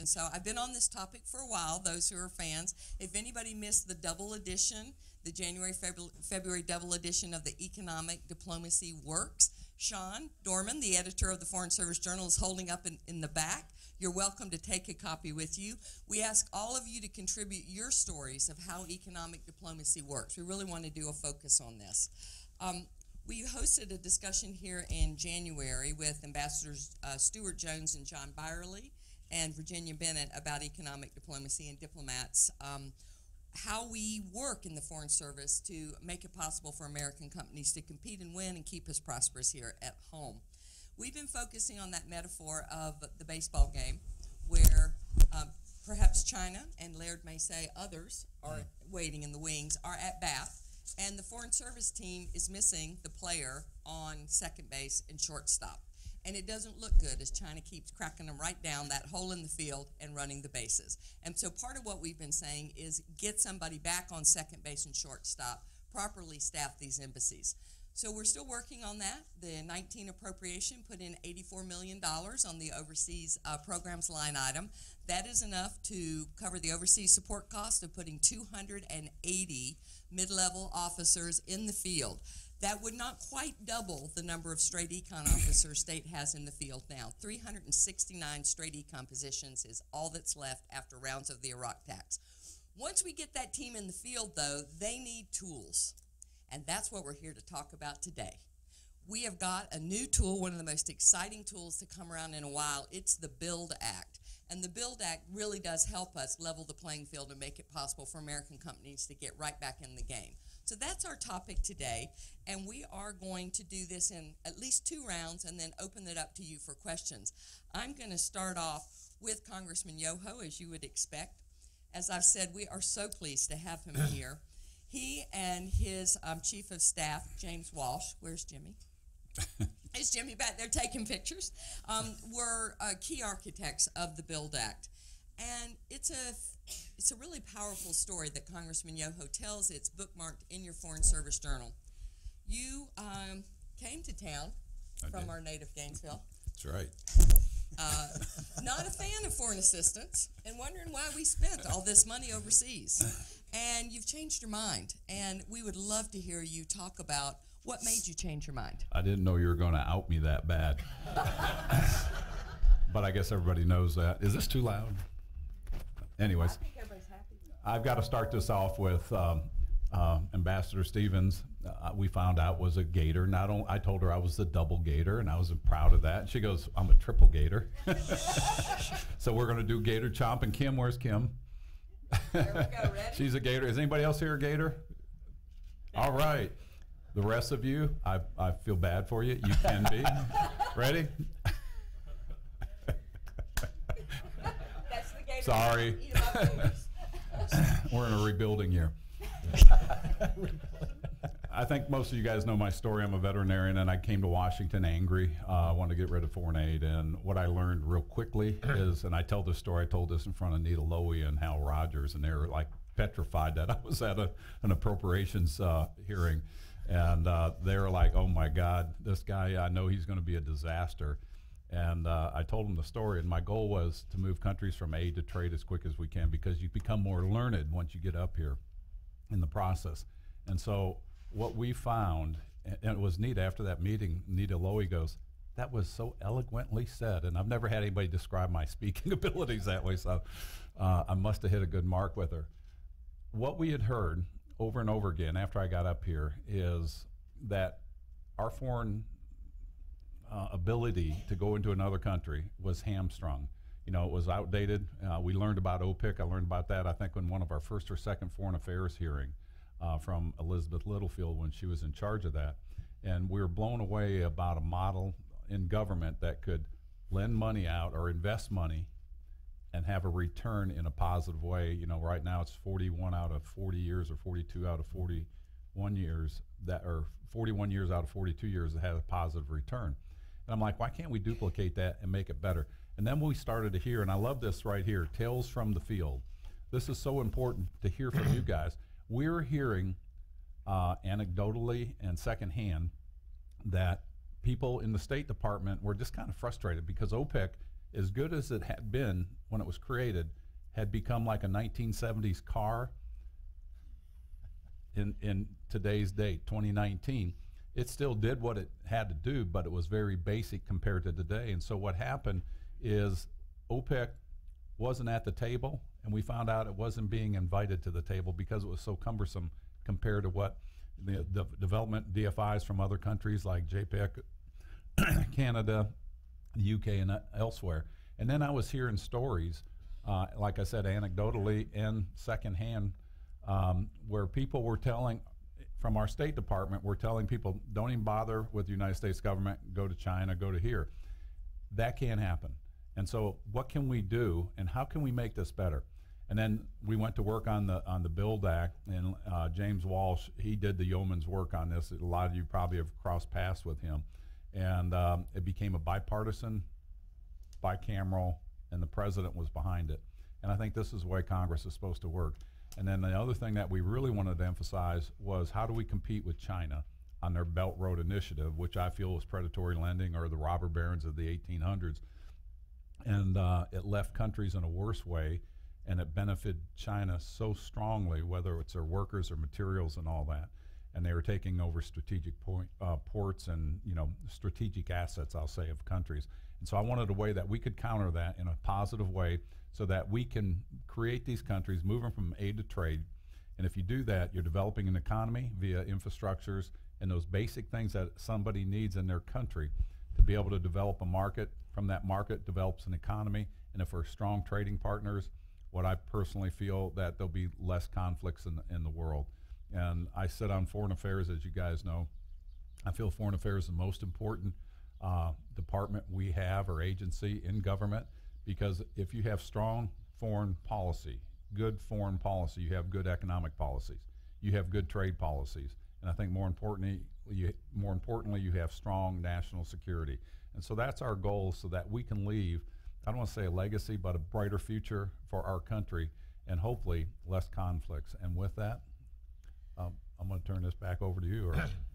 And so I've been on this topic for a while, those who are fans. If anybody missed the double edition, the January, February, February double edition of the Economic Diplomacy Works, Shawn Dorman, the editor of the Foreign Service Journal, is holding up in, in the back. You're welcome to take a copy with you. We ask all of you to contribute your stories of how economic diplomacy works. We really want to do a focus on this. Um, we hosted a discussion here in January with Ambassadors uh, Stuart Jones and John Byerly and Virginia Bennett about economic diplomacy and diplomats. Um, how we work in the Foreign Service to make it possible for American companies to compete and win and keep us prosperous here at home. We've been focusing on that metaphor of the baseball game where um, perhaps China and Laird may say others are waiting in the wings are at bat and the Foreign Service team is missing the player on second base and shortstop. And it doesn't look good as China keeps cracking them right down that hole in the field and running the bases. And so part of what we've been saying is get somebody back on second base and shortstop, properly staff these embassies. So we're still working on that. The 19 appropriation put in $84 million on the overseas uh, programs line item. That is enough to cover the overseas support cost of putting 280 mid-level officers in the field. That would not quite double the number of straight econ officers state has in the field now. 369 straight econ positions is all that's left after rounds of the Iraq tax. Once we get that team in the field, though, they need tools. And that's what we're here to talk about today. We have got a new tool, one of the most exciting tools to come around in a while. It's the BUILD Act. And the BUILD Act really does help us level the playing field and make it possible for American companies to get right back in the game. So that's our topic today, and we are going to do this in at least two rounds and then open it up to you for questions. I'm going to start off with Congressman Yoho, as you would expect. As I've said, we are so pleased to have him here. He and his um, chief of staff, James Walsh, where's Jimmy? Is Jimmy back there taking pictures? Um, were uh, key architects of the Build Act, and it's a it's a really powerful story that Congressman Yoho tells. It's bookmarked in your Foreign Service Journal. You um, came to town I from did. our native Gainesville. That's right. Uh, not a fan of foreign assistance and wondering why we spent all this money overseas. And you've changed your mind, and we would love to hear you talk about what made you change your mind? I didn't know you were going to out me that bad. but I guess everybody knows that. Is this too loud? Anyways, I've got to start this off with um, uh, Ambassador Stevens. Uh, we found out was a Gator. Not only I told her I was the double Gator, and I was proud of that. she goes, "I'm a triple Gator." so we're going to do Gator Chomp. And Kim, where's Kim? Go, She's a Gator. Is anybody else here a Gator? All right. The rest of you, I, I feel bad for you. You can be. Ready? Sorry. We're in a rebuilding year. I think most of you guys know my story. I'm a veterinarian, and I came to Washington angry. Uh, I wanted to get rid of foreign aid, and what I learned real quickly is, and I tell this story. I told this in front of Nita Lowey and Hal Rogers, and they were like petrified that I was at a, an appropriations uh, hearing. And uh, they were like, oh my God, this guy, I know he's going to be a disaster. And uh, I told them the story, and my goal was to move countries from aid to trade as quick as we can because you become more learned once you get up here in the process. And so, what we found, and it was neat after that meeting, Nita Lowey goes, That was so eloquently said. And I've never had anybody describe my speaking abilities that way, so uh, I must have hit a good mark with her. What we had heard over and over again after I got up here is that our foreign uh, ability to go into another country was hamstrung. You know, it was outdated. Uh, we learned about OPIC. I learned about that, I think, in one of our first or second foreign affairs hearing uh, from Elizabeth Littlefield when she was in charge of that. And we were blown away about a model in government that could lend money out or invest money and have a return in a positive way. You know, right now it's 41 out of 40 years or 42 out of 41 years that or 41 years out of 42 years that had a positive return. And I'm like, why can't we duplicate that and make it better? And then we started to hear, and I love this right here, tales from the field. This is so important to hear from you guys. We're hearing uh, anecdotally and secondhand that people in the State Department were just kind of frustrated because OPIC, as good as it had been when it was created, had become like a 1970s car in, in today's date, 2019, it still did what it had to do, but it was very basic compared to today. And so what happened is OPIC wasn't at the table, and we found out it wasn't being invited to the table because it was so cumbersome compared to what the, the development DFIs from other countries like JBIC, Canada, the UK, and uh, elsewhere. And then I was hearing stories, uh, like I said, anecdotally and secondhand, um, where people were telling, from our State Department, we're telling people, don't even bother with the United States government, go to China, go to here. That can't happen. And so, what can we do, and how can we make this better? And then we went to work on the on the Build Act, and uh, James Walsh he did the yeoman's work on this. A lot of you probably have crossed paths with him, and um, it became a bipartisan, bicameral, and the president was behind it. And I think this is the way Congress is supposed to work. And then the other thing that we really wanted to emphasize was how do we compete with China on their Belt Road Initiative, which I feel was predatory lending or the robber barons of the 1800s. And uh, it left countries in a worse way, and it benefited China so strongly, whether it's their workers or materials and all that. And they were taking over strategic point, uh, ports and you know strategic assets, I'll say, of countries. And so I wanted a way that we could counter that in a positive way so that we can create these countries, move them from aid to trade. And if you do that, you're developing an economy via infrastructures and those basic things that somebody needs in their country to be able to develop a market. From that market develops an economy. And if we're strong trading partners, what I personally feel that there'll be less conflicts in the, in the world. And I sit on foreign affairs, as you guys know. I feel foreign affairs is the most important uh, department we have or agency in government because if you have strong foreign policy, good foreign policy, you have good economic policies, you have good trade policies, and I think more importantly, you, more importantly, you have strong national security. And so that's our goal, so that we can leave. I don't want to say a legacy, but a brighter future for our country, and hopefully less conflicts. And with that, um, I'm going to turn this back over to you.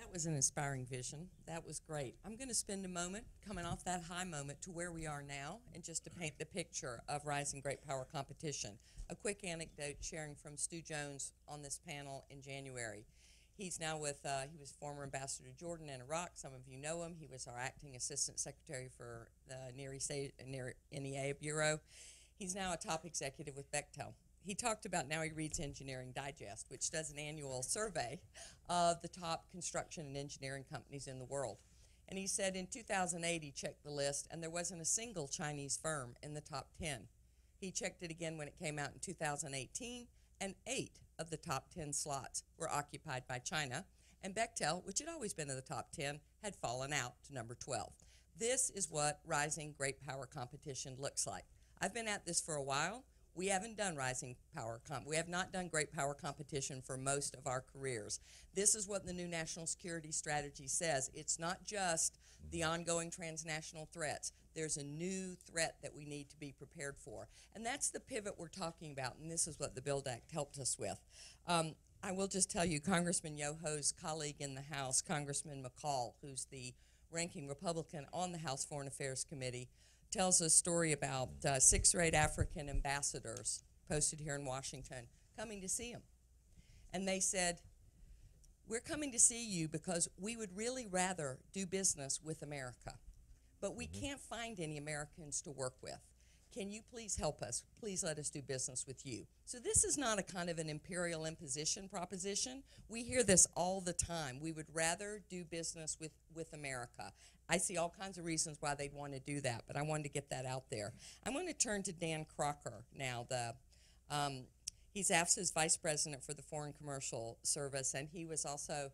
That was an inspiring vision. That was great. I'm going to spend a moment coming off that high moment to where we are now and just to paint the picture of rising great power competition. A quick anecdote sharing from Stu Jones on this panel in January. He's now with, uh, he was former ambassador to Jordan and Iraq. Some of you know him. He was our acting assistant secretary for the Near East Near NEA Bureau. He's now a top executive with Bechtel he talked about now he reads Engineering Digest, which does an annual survey of the top construction and engineering companies in the world. And he said in 2008 he checked the list and there wasn't a single Chinese firm in the top 10. He checked it again when it came out in 2018 and eight of the top 10 slots were occupied by China. And Bechtel, which had always been in the top 10, had fallen out to number 12. This is what rising great power competition looks like. I've been at this for a while. We haven't done rising power comp. We have not done great power competition for most of our careers. This is what the new national security strategy says. It's not just the ongoing transnational threats. There's a new threat that we need to be prepared for. And that's the pivot we're talking about, and this is what the Build Act helped us with. Um, I will just tell you, Congressman Yoho's colleague in the House, Congressman McCaul, who's the ranking Republican on the House Foreign Affairs Committee, tells a story about uh, six or eight African ambassadors posted here in Washington coming to see him. And they said, We're coming to see you because we would really rather do business with America, but we mm-hmm. can't find any Americans to work with. Can you please help us? Please let us do business with you. So, this is not a kind of an imperial imposition proposition. We hear this all the time. We would rather do business with, with America. I see all kinds of reasons why they'd want to do that, but I wanted to get that out there. I'm going to turn to Dan Crocker now. The um, He's AFSA's vice president for the Foreign Commercial Service, and he was also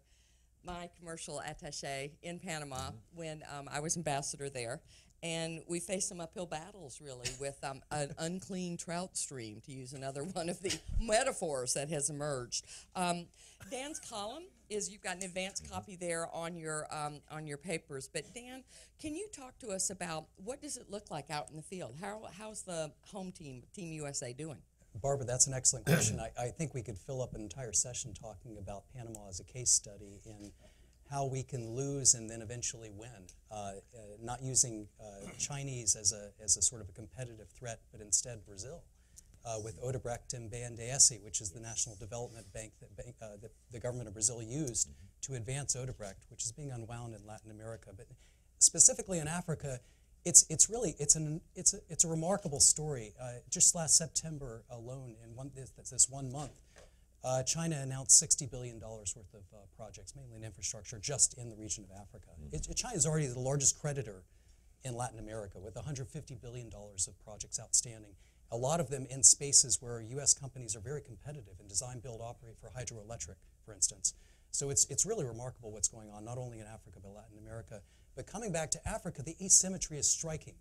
my commercial attache in Panama mm-hmm. when um, I was ambassador there and we face some uphill battles really with um, an unclean trout stream to use another one of the metaphors that has emerged. Um, dan's column is you've got an advanced copy there on your um, on your papers but dan can you talk to us about what does it look like out in the field? How, how's the home team team usa doing? Barbara, that's an excellent question. I, I think we could fill up an entire session talking about Panama as a case study in how we can lose and then eventually win, uh, uh, not using uh, Chinese as a, as a sort of a competitive threat, but instead Brazil. Uh, with Odebrecht and BNDES, which is the national development bank that, bank, the government of Brazil used to advance Odebrecht, which is being unwound in Latin America. But specifically in Africa, it's, it's really it's an it's a, it's a remarkable story. Uh, just last September alone, in one this, this one month, uh, China announced $60 billion worth of uh, projects, mainly in infrastructure, just in the region of Africa. It, it- China is already the largest creditor in Latin America with $150 billion of projects outstanding. A lot of them in spaces where U.S. companies are very competitive in design, build, operate for hydroelectric, for instance. So it's, it's really remarkable what's going on, not only in Africa, but Latin America. But coming back to Africa, the asymmetry is striking.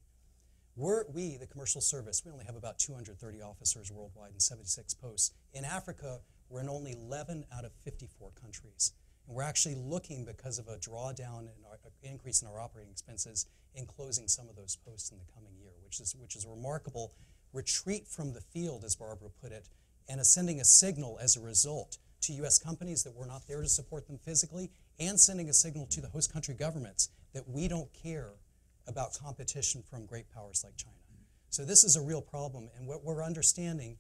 We're, we, the commercial service, we only have about 230 officers worldwide and 76 posts. In Africa, we're in only 11 out of 54 countries. And we're actually looking, because of a drawdown and our, uh, increase in our operating expenses, in closing some of those posts in the coming year, which is, which is a remarkable retreat from the field, as Barbara put it, and is sending a signal as a result to U.S. companies that we're not there to support them physically, and sending a signal to the host country governments that we don't care about competition from great powers like China. So this is a real problem, and what we're understanding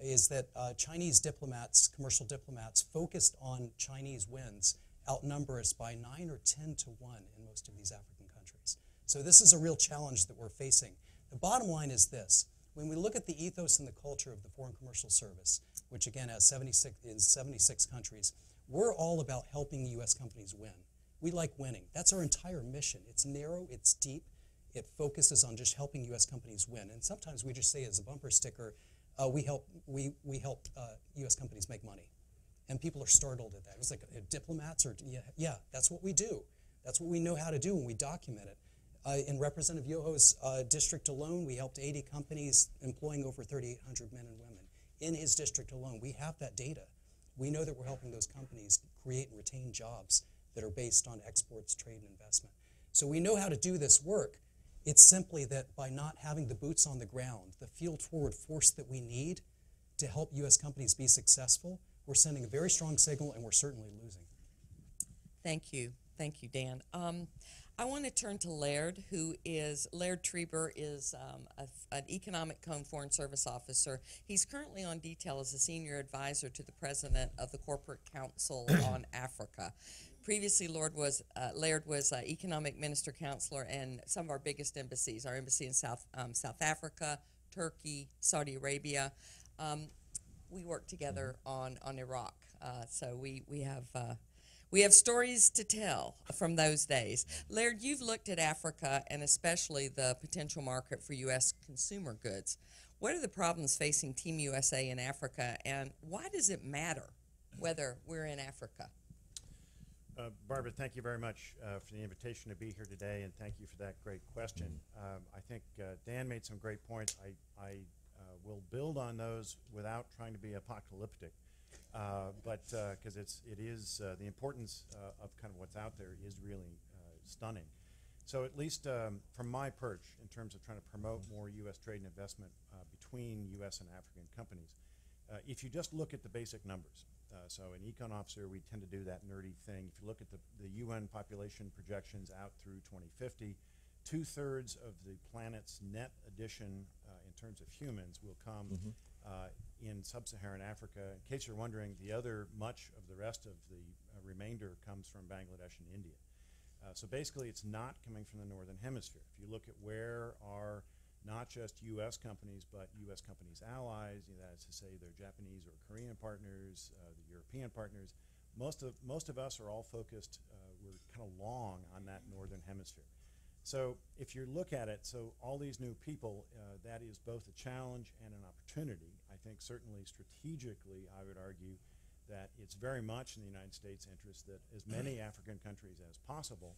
is that uh, Chinese diplomats, commercial diplomats, focused on Chinese wins outnumber us by nine or ten to one in most of these African countries. So this is a real challenge that we're facing. The bottom line is this: when we look at the ethos and the culture of the Foreign Commercial Service, which again has 76 in 76 countries, we're all about helping U.S. companies win. We like winning. That's our entire mission. It's narrow, it's deep, it focuses on just helping U.S. companies win. And sometimes we just say as a bumper sticker, uh, we help we we help uh, U.S. companies make money, and people are startled at that. It's like uh, diplomats or yeah, yeah, that's what we do. That's what we know how to do, and we document it. Uh, in Representative Yoho's uh, district alone, we helped 80 companies employing over 3,800 men and women. In his district alone, we have that data. We know that we're helping those companies create and retain jobs that are based on exports, trade, and investment. So we know how to do this work. It's simply that by not having the boots on the ground, the field forward force that we need to help U.S. companies be successful, we're sending a very strong signal and we're certainly losing. Thank you. Thank you, Dan. Um, I want to turn to Laird, who is Laird Treiber is um, a, an economic cone foreign service officer. He's currently on detail as a senior advisor to the president of the Corporate Council on Africa. Previously, Lord was uh, Laird was uh, economic minister counselor in some of our biggest embassies. Our embassy in South um, South Africa, Turkey, Saudi Arabia. Um, we worked together on on Iraq, uh, so we we have uh, we have stories to tell from those days. Laird, you've looked at Africa and especially the potential market for U.S. consumer goods. What are the problems facing Team USA in Africa, and why does it matter whether we're in Africa? Uh, Barbara, thank you very much uh, for the invitation to be here today, and thank you for that great question. Um, I think uh, Dan made some great points. I, I uh, will build on those without trying to be apocalyptic, uh, but because it's it is uh, the importance of kind of what's out there is really stunning. So at least um, from my perch, in terms of trying to promote more U.S. trade and investment between U.S. and African companies, if you just look at the basic numbers. Uh, so an econ officer, we tend to do that nerdy thing. If you look at the, the UN population projections out through 2050, two thirds of the planet's net addition uh, in terms of humans will come mm-hmm. uh, in sub-Saharan Africa. In case you're wondering, the other much of the rest of the uh, remainder comes from Bangladesh and India. Uh, so basically, it's not coming from the northern hemisphere. If you look at where our not just U.S. companies, but U.S. companies' allies. You know, that is to say, their Japanese or Korean partners, uh, the European partners. Most of most of us are all focused. Uh, we're kind of long on that northern hemisphere. So if you look at it, so all these new people, uh, that is both a challenge and an opportunity. I think certainly strategically, I would argue that it's very much in the United States' interest that as many African countries as possible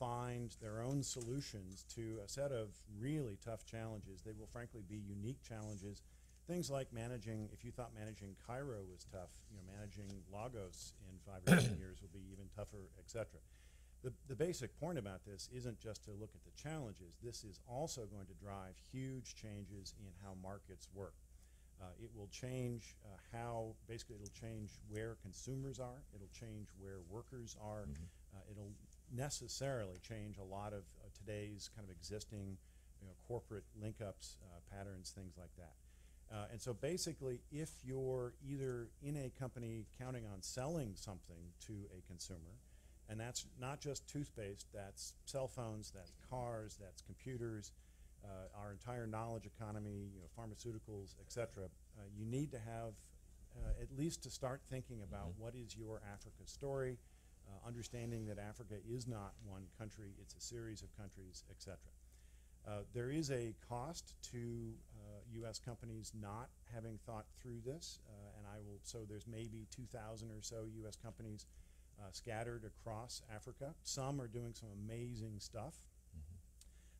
find their own solutions to a set of really tough challenges. They will frankly be unique challenges. Things like managing, if you thought managing Cairo was tough, you know, managing Lagos in five or ten years will be even tougher, etc. The, the basic point about this isn't just to look at the challenges. This is also going to drive huge changes in how markets work. Uh, it will change uh, how, basically, it'll change where consumers are. It'll change where workers are. Mm-hmm. uh, it'll necessarily change a lot of uh, today's kind of existing you know, corporate link-ups, uh, patterns, things like that. Uh, and so basically, if you're either in a company counting on selling something to a consumer, and that's not just toothpaste, that's cell phones, that's cars, that's computers, uh, our entire knowledge economy, you know, pharmaceuticals, et cetera, uh, you need to have uh, at least to start thinking about what is your Africa story, uh, understanding that Africa is not one country, it's a series of countries, etc. Uh, there is a cost to uh, U.S. companies not having thought through this, uh, and I will. So there's maybe 2,000 or so U.S. companies uh, scattered across Africa. Some are doing some amazing stuff.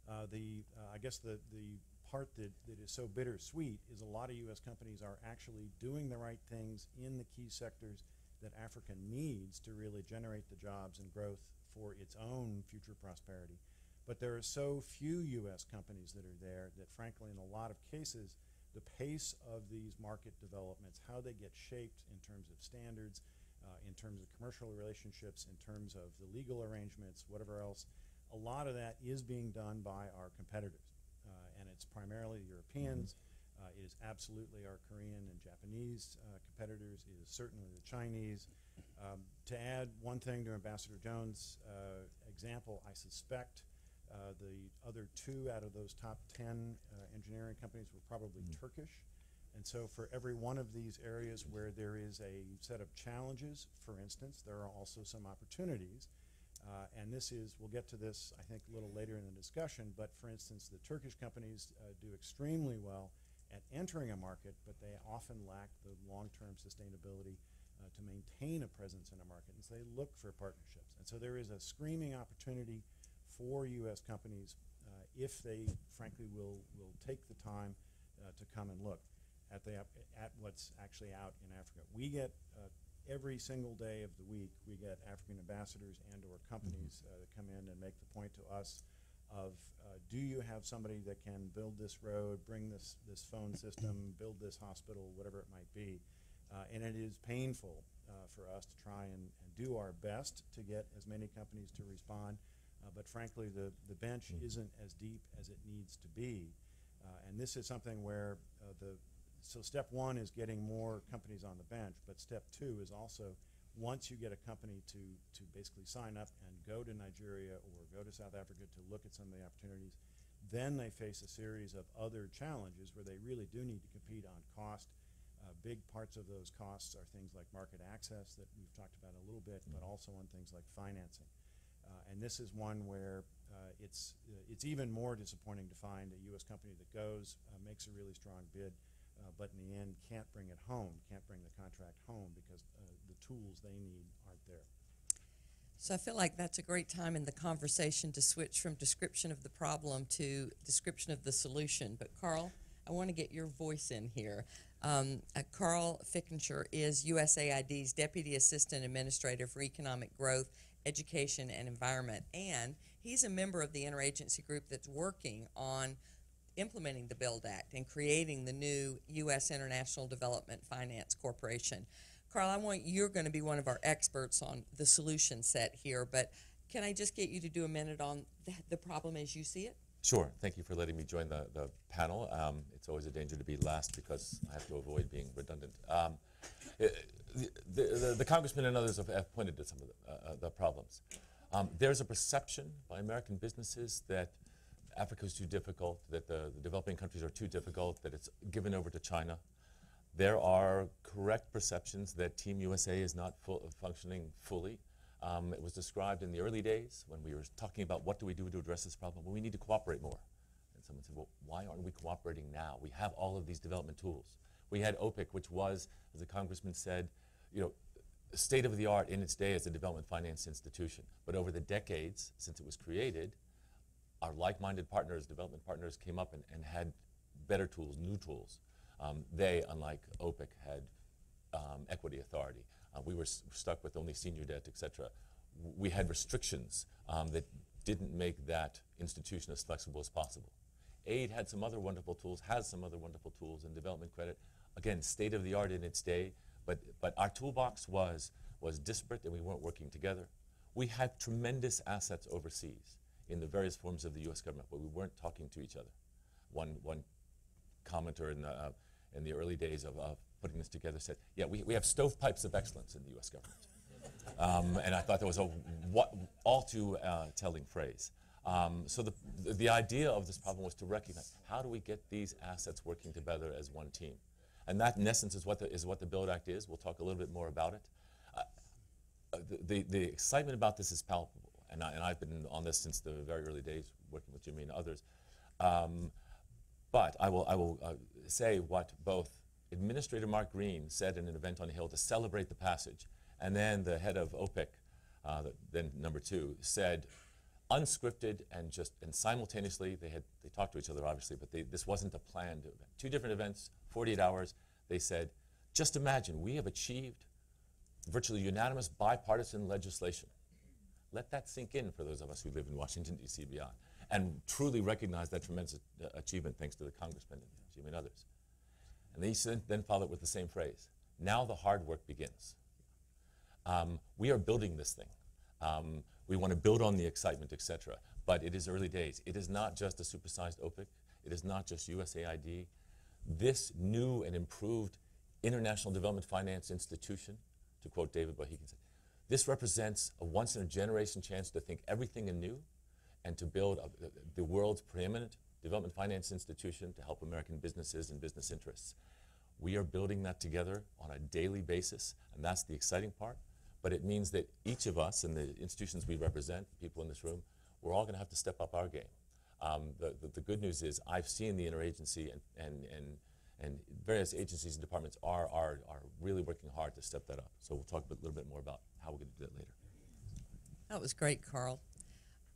Uh, the uh, I guess the the part that, that is so bittersweet is a lot of U.S. companies are actually doing the right things in the key sectors that Africa needs to really generate the jobs and growth for its own future prosperity. But there are so few U.S. companies that are there that, frankly, in a lot of cases, the pace of these market developments, how they get shaped in terms of standards, uh, in terms of commercial relationships, in terms of the legal arrangements, whatever else, a lot of that is being done by our competitors. Uh, and it's primarily the Europeans. Uh, it is absolutely our Korean and Japanese uh, competitors. It is certainly the Chinese. Um, to add one thing to Ambassador Jones' uh, example, I suspect uh, the other two out of those top 10 uh, engineering companies were probably Turkish. And so for every one of these areas where there is a set of challenges, for instance, there are also some opportunities. Uh, and this is, we'll get to this, I think, a little later in the discussion, but for instance, the Turkish companies uh, do extremely well at entering a market, but they often lack the long-term sustainability uh, to maintain a presence in a market. And so they look for partnerships. And so there is a screaming opportunity for U.S. companies uh, if they, frankly, will, will take the time uh, to come and look at, the, at what's actually out in Africa. We get uh, every single day of the week, we get African ambassadors and or companies uh, that come in and make the point to us of uh, do you have somebody that can build this road, bring this, this phone system, build this hospital, whatever it might be. Uh, and it is painful uh, for us to try and, and do our best to get as many companies to respond. Uh, but frankly, the, the bench isn't as deep as it needs to be. Uh, and this is something where uh, the, so step one is getting more companies on the bench, but step two is also once you get a company to, to basically sign up and go to Nigeria or go to South Africa to look at some of the opportunities, then they face a series of other challenges where they really do need to compete on cost. Uh, big parts of those costs are things like market access that we've talked about a little bit, but also on things like financing. Uh, and this is one where uh, it's, uh, it's even more disappointing to find a U.S. company that goes, uh, makes a really strong bid, uh, but in the end can't bring it home, can't bring the contract home because uh, tools they need aren't there. So I feel like that's a great time in the conversation to switch from description of the problem to description of the solution. But Karl, I want to get your voice in here. Um, uh, Karl Fickenscher is USAID's Deputy Assistant Administrator for Economic Growth, Education, and Environment, and he's a member of the interagency group that's working on implementing the BUILD Act and creating the new U.S. International Development Finance Corporation. Karl, I want you're going to be one of our experts on the solution set here, but can I just get you to do a minute on the, the problem as you see it? Sure. Thank you for letting me join the, the panel. Um, it's always a danger to be last because I have to avoid being redundant. Um, eh, the, the, the, congressman and others have, have pointed to some of the, uh, the problems. Um, there's a perception by American businesses that Africa is too difficult, that the, the developing countries are too difficult, that it's given over to China. There are correct perceptions that Team USA is not full, functioning fully. Um, it was described in the early days when we were talking about what do we do to address this problem. Well, we need to cooperate more. And someone said, well, why aren't we cooperating now? We have all of these development tools. We had OPIC, which was, as the congressman said, you know, state of the art in its day as a development finance institution. But over the decades since it was created, our like-minded partners, development partners, came up and, and had better tools, new tools. Um, they, unlike OPIC, had um, equity authority. Uh, we were stuck with only senior debt, et cetera. We had restrictions um, that didn't make that institution as flexible as possible. AID had some other wonderful tools, has some other wonderful tools in development credit. Again, state of the art in its day, but, but our toolbox was, was disparate and we weren't working together. we had tremendous assets overseas in the various forms of the U.S. government, but we weren't talking to each other. One, one commenter in the, uh, in the early days of, of putting this together said, yeah, we, we have stovepipes of excellence in the U.S. government. Um, and I thought that was a what, all too uh, telling phrase. Um, so the, the, idea of this problem was to recognize how do we get these assets working together as one team? And that, in essence, is what the, is what the Build Act is. We'll talk a little bit more about it. Uh, uh, the, the, the excitement about this is palpable, and, I, and I've been on this since the very early days, working with Jimmy and others. Um, but I will, I will uh, say what both Administrator Mark Green said in an event on the Hill to celebrate the passage, and then the head of OPIC, uh, the, then number two, said unscripted and just and simultaneously they had they talked to each other obviously, but they, this wasn't a planned event. Two different events, 48 hours. They said, just imagine we have achieved virtually unanimous bipartisan legislation. Let that sink in for those of us who live in Washington D.C. beyond, and truly recognize that tremendous uh, achievement thanks to the congressmen Jimmy and others. And said, then followed with the same phrase: "Now the hard work begins." Um, we are building this thing. Um, we want to build on the excitement, etc. But it is early days. It is not just a supersized OPIC. It is not just USAID. This new and improved international development finance institution, to quote David Bohigian, this represents a once in a generation chance to think everything anew and to build a, the world's preeminent development finance institution to help American businesses and business interests. We are building that together on a daily basis, and that's the exciting part but it means that each of us and the institutions we represent, people in this room, we're all going to have to step up our game. Um, the, the, the, good news is I've seen the interagency and, and, and, and various agencies and departments are, are, are really working hard to step that up. So we'll talk a little bit more about how we're going to do that later. That was great, Karl.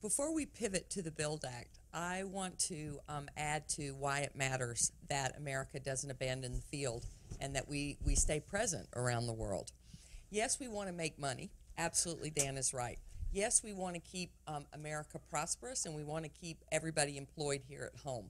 Before we pivot to the Build Act, I want to um, add to why it matters that America doesn't abandon the field and that we, we stay present around the world. Yes, we want to make money. Absolutely, Dan is right. Yes, we want to keep um, America prosperous and we want to keep everybody employed here at home.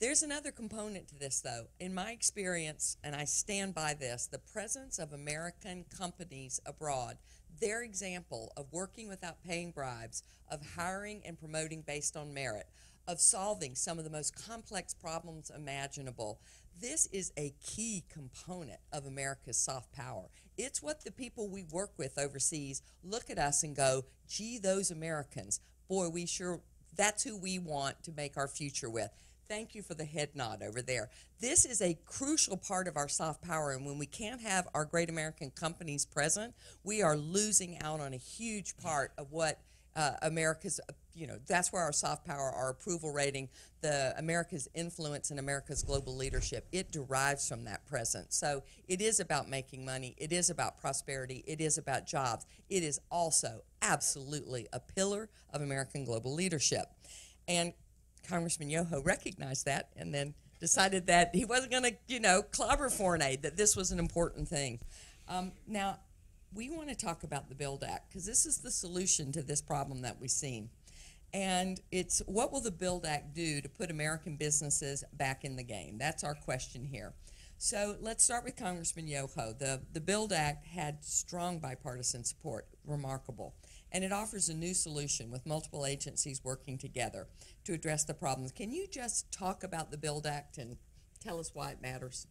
There's another component to this, though. In my experience, and I stand by this, the presence of American companies abroad, their example of working without paying bribes, of hiring and promoting based on merit, of solving some of the most complex problems imaginable, this is a key component of America's soft power. It's what the people we work with overseas look at us and go, gee, those Americans, boy, we sure, that's who we want to make our future with. Thank you for the head nod over there. This is a crucial part of our soft power, and when we can't have our great American companies present, we are losing out on a huge part of what uh, America's, you know, that's where our soft power, our approval rating, the America's influence and America's global leadership, it derives from that presence. So it is about making money. It is about prosperity. It is about jobs. It is also absolutely a pillar of American global leadership. And Congressman Yoho recognized that and then decided that he wasn't going to, you know, clobber aid, that this was an important thing. Um, now, we want to talk about the Build Act because this is the solution to this problem that we've seen. And it's what will the Build Act do to put American businesses back in the game? That's our question here. So let's start with Congressman Yoho. The, the Build Act had strong bipartisan support, remarkable. And it offers a new solution with multiple agencies working together to address the problems. Can you just talk about the Build Act and tell us why it matters?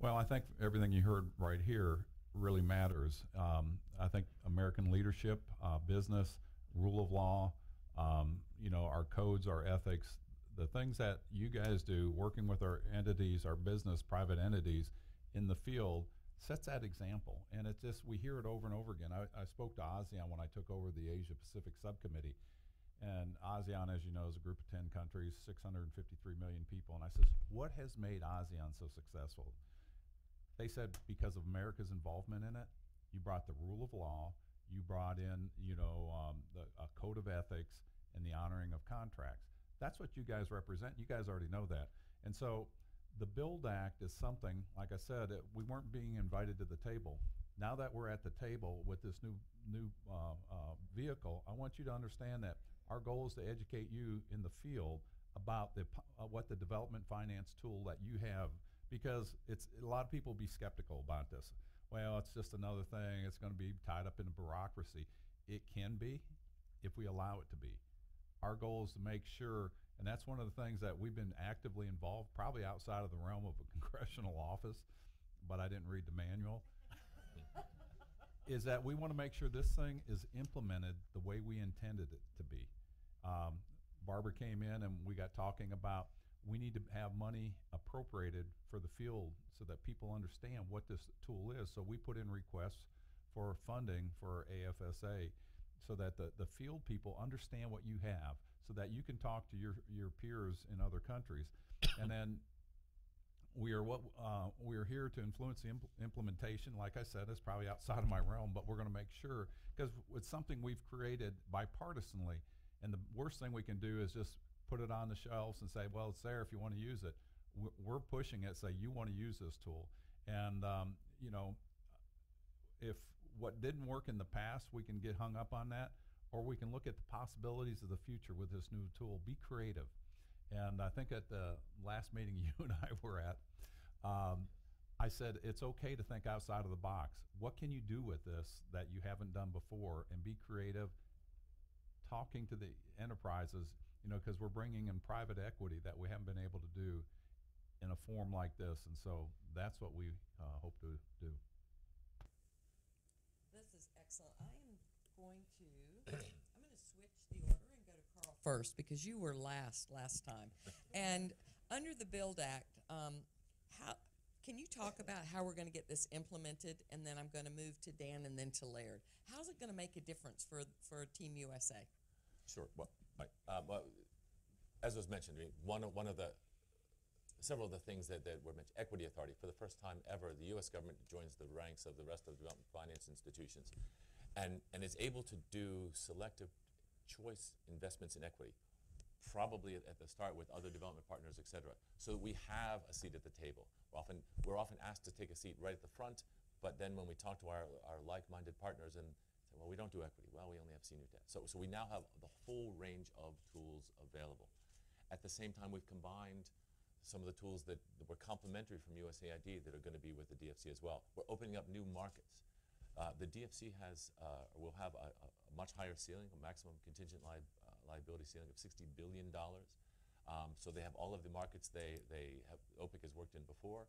Well, I think everything you heard right here really matters. Um, I think American leadership, uh, business, rule of law, um, you know, our codes, our ethics, the things that you guys do, working with our entities, our business, private entities in the field, sets that example. And it's just, we hear it over and over again. I, I spoke to ASEAN when I took over the Asia Pacific Subcommittee. And ASEAN, as you know, is a group of 10 countries, 653 million people. And I says, what has made ASEAN so successful? They said because of America's involvement in it, you brought the rule of law, you brought in, you know, um, the, a code of ethics and the honoring of contracts. That's what you guys represent. You guys already know that. And so the Build Act is something, like I said, it, we weren't being invited to the table. Now that we're at the table with this new, new uh, uh, vehicle, I want you to understand that our goal is to educate you in the field about the, uh, what the development finance tool that you have because it's a lot of people be skeptical about this. Well, it's just another thing. It's going to be tied up in bureaucracy. it can be if we allow it to be. Our goal is to make sure, and that's one of the things that we've been actively involved, probably outside of the realm of a congressional office, but I didn't read the manual. is that we want to make sure this thing is implemented the way we intended it to be. Um, Barbara came in and we got talking about we need to have money appropriated for the field so that people understand what this tool is. So we put in requests for funding for AFSA so that the, the field people understand what you have so that you can talk to your, your peers in other countries. and then we are what uh, we are here to influence the impl- implementation. Like I said, it's probably outside of my realm, but we're going to make sure because it's something we've created bipartisanly. And the worst thing we can do is just put it on the shelves and say, "Well, it's there if you want to use it." We're, pushing it. Say you want to use this tool, and um, you know, if what didn't work in the past, we can get hung up on that, or we can look at the possibilities of the future with this new tool. Be creative. And I think at the last meeting you and I were at, um, I said it's okay to think outside of the box. What can you do with this that you haven't done before, and be creative. Talking to the enterprises, you know, because we're bringing in private equity that we haven't been able to do in a form like this, and so that's what we uh, hope to do. This is excellent. I am going to, I'm going to switch the order and go to Karl first because you were last last time. And under the Build Act, um, how can you talk about how we're going to get this implemented? And then I'm going to move to Dan and then to Laird. How's it going to make a difference for for Team USA? Sure. Well, right. Um, well, as was mentioned, I mean, one of, one of the several of the things that, that were mentioned, Equity Authority, for the first time ever, the U.S. government joins the ranks of the rest of the development finance institutions, and and is able to do selective choice investments in equity, probably at, at the start with other development partners, et cetera, so that we have a seat at the table. We're often we're often asked to take a seat right at the front, but then when we talk to our, our like-minded partners and say, well, we don't do equity. Well, we only have senior debt. So, so we now have the full range of tools available. At the same time, we've combined some of the tools that, that were complementary from USAID that are going to be with the DFC as well. We're opening up new markets. Uh, the DFC has uh, will have a, a, much higher ceiling, a maximum contingent li- uh, liability ceiling of $60 billion. Um, so they have all of the markets they, they have, OPIC has worked in before,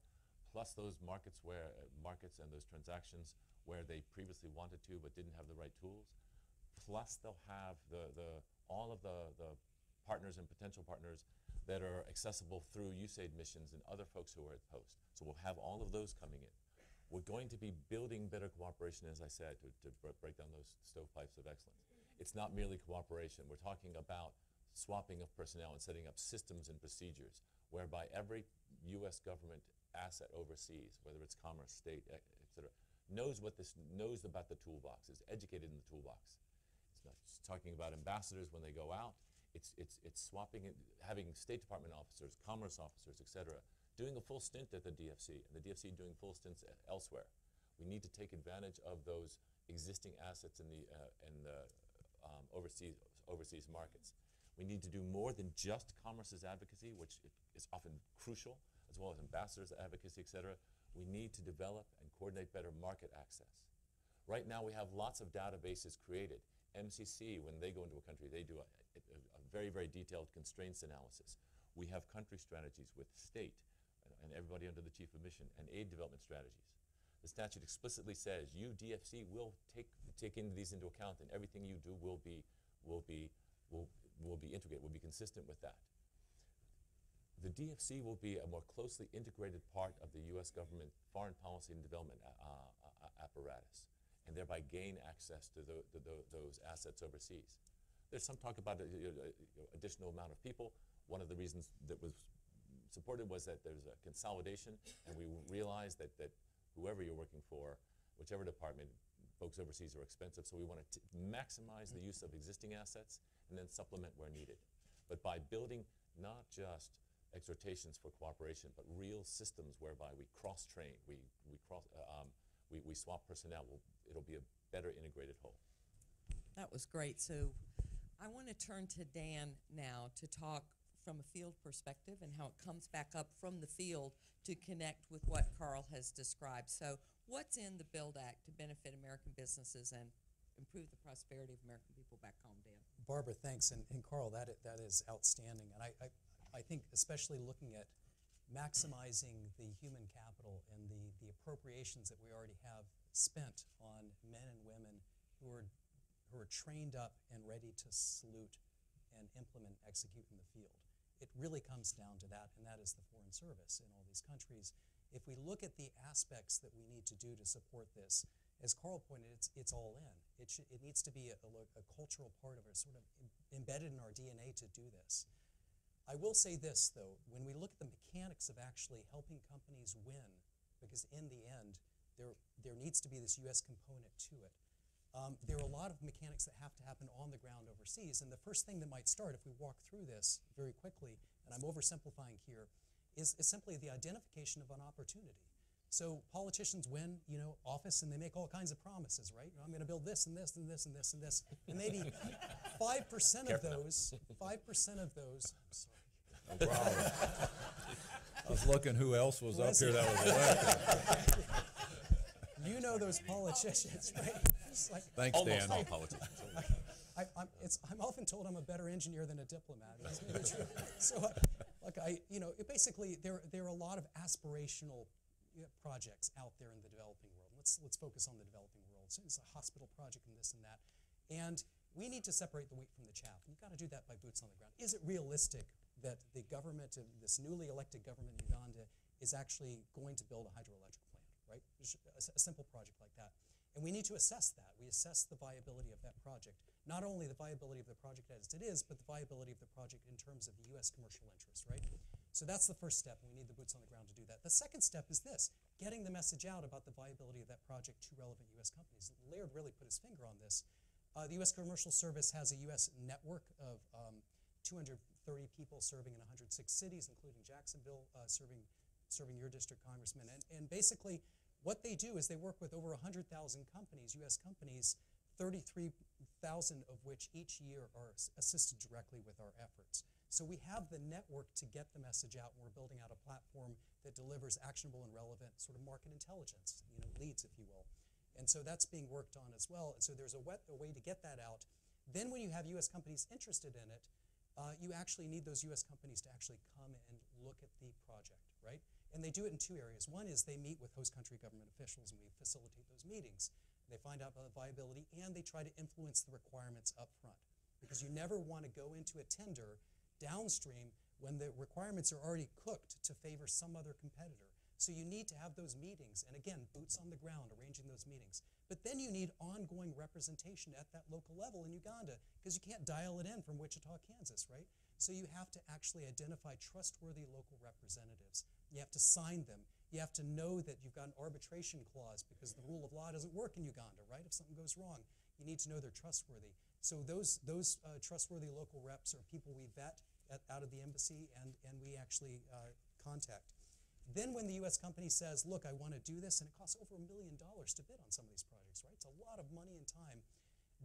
plus those markets where uh, markets and those transactions where they previously wanted to but didn't have the right tools. Plus they'll have the, the all of the, the partners and potential partners that are accessible through USAID missions and other folks who are at post. So we'll have all of those coming in. We're going to be building better cooperation, as I said, to, to break down those stovepipes of excellence. It's not merely cooperation. We're talking about swapping of personnel and setting up systems and procedures whereby every U.S. government asset overseas, whether it's commerce, state, et cetera, knows what this knows about the toolbox, is educated in the toolbox. It's not just talking about ambassadors when they go out. It's, it's, it's swapping having State Department officers, commerce officers, et cetera, doing a full stint at the DFC, and the DFC doing full stints elsewhere. We need to take advantage of those existing assets in the, uh, in the um, overseas, overseas markets. We need to do more than just commerce's advocacy, which is often crucial, as well as ambassadors' advocacy, et cetera. We need to develop and coordinate better market access. Right now, we have lots of databases created. MCC, when they go into a country, they do a, a, a very, very detailed constraints analysis. We have country strategies with state and, everybody under the chief of mission and aid development strategies. The statute explicitly says you, DFC, will take, take these into account and everything you do will be, will be, will, will be integrated, will be consistent with that. The DFC will be a more closely integrated part of the U.S. government foreign policy and development uh, uh, apparatus, and thereby gain access to, the, the, those assets overseas. There's some talk about you a- additional amount of people. One of the reasons that was supported was that there's a consolidation, and we realized that, that whoever you're working for, whichever department, folks overseas are expensive, so we want to maximize the use of existing assets and then supplement where needed. But by building not just exhortations for cooperation, but real systems whereby we cross-train, we, we, cross, uh, um, we, we swap personnel, we'll, it'll be a better integrated whole. That was great. So I want to turn to Dan now to talk from a field perspective and how it comes back up from the field to connect with what Karl has described. So what's in the Build Act to benefit American businesses and improve the prosperity of American people back home, Dan. Barbara, thanks, and, and Karl, that, that is outstanding, and I, I I think especially looking at maximizing the human capital and the the appropriations that we already have spent on men and women who are who are trained up and ready to salute and implement execute in the field. It really comes down to that, and that is the foreign service in all these countries. If we look at the aspects that we need to do to support this, as Karl pointed, it's, it's all in. It, it needs to be a, a, a cultural part of it, sort of em- embedded in our DNA to do this. I will say this, though, when we look at the mechanics of actually helping companies win, because in the end, there, there needs to be this U.S. component to it. Um, there are a lot of mechanics that have to happen on the ground overseas. And the first thing that might start, if we walk through this very quickly, and I'm oversimplifying here, is, is simply the identification of an opportunity. So politicians win, you know, office and they make all kinds of promises, right? I'm going to build this and this and this and this and this. And maybe 5% of those, 5% of those, I'm sorry. Wow. I was looking who else was up here that was elected. You know those politicians, right? It's like, Thanks, Almost Dan. all politicians. I, I'm often told I'm a better engineer than a diplomat. It's maybe true. So, uh, like I, you know, it basically there there are a lot of aspirational you know, projects out there in the developing world. Let's let's focus on the developing world. So it's a hospital project and this and that, and we need to separate the wheat from the chaff. And you've got to do that by boots on the ground. Is it realistic that the government, of this newly elected government in Uganda, is actually going to build a hydroelectric? Right, a simple project like that. And we need to assess that. We assess the viability of that project. Not only the viability of the project as it is, but the viability of the project in terms of the U.S. commercial interest, right? So that's the first step, and we need the boots on the ground to do that. The second step is this getting the message out about the viability of that project to relevant U.S. companies. Laird really put his finger on this. Uh, the U.S. Commercial Service has a U.S. network of um, 230 people serving in 106 cities, including Jacksonville, uh, serving serving your district, Congressman. And, and basically, what they do is they work with over 100,000 companies, U.S. companies, 33,000 of which each year are assisted directly with our efforts. So we have the network to get the message out, and we're building out a platform that delivers actionable and relevant sort of market intelligence, you know, leads, if you will. And so that's being worked on as well. And so there's a, wet, a way to get that out. Then when you have U.S. companies interested in it, uh, you actually need those U.S. companies to actually come and look at the project, right? And they do it in two areas. One is they meet with host country government officials, and we facilitate those meetings. They find out about the viability, and they try to influence the requirements up front. Because you never want to go into a tender downstream when the requirements are already cooked to favor some other competitor. So you need to have those meetings, and again, boots on the ground, arranging those meetings. But then you need ongoing representation at that local level in Uganda, because you can't dial it in from Wichita, Kansas, right? So you have to actually identify trustworthy local representatives. You have to sign them. You have to know that you've got an arbitration clause because the rule of law doesn't work in Uganda, right? If something goes wrong, you need to know they're trustworthy. So those those uh, trustworthy local reps are people we vet at, out of the embassy and and we actually uh, contact. Then when the U.S. company says, "Look, I want to do this," and it costs over a million dollars to bid on some of these projects, right? It's a lot of money and time.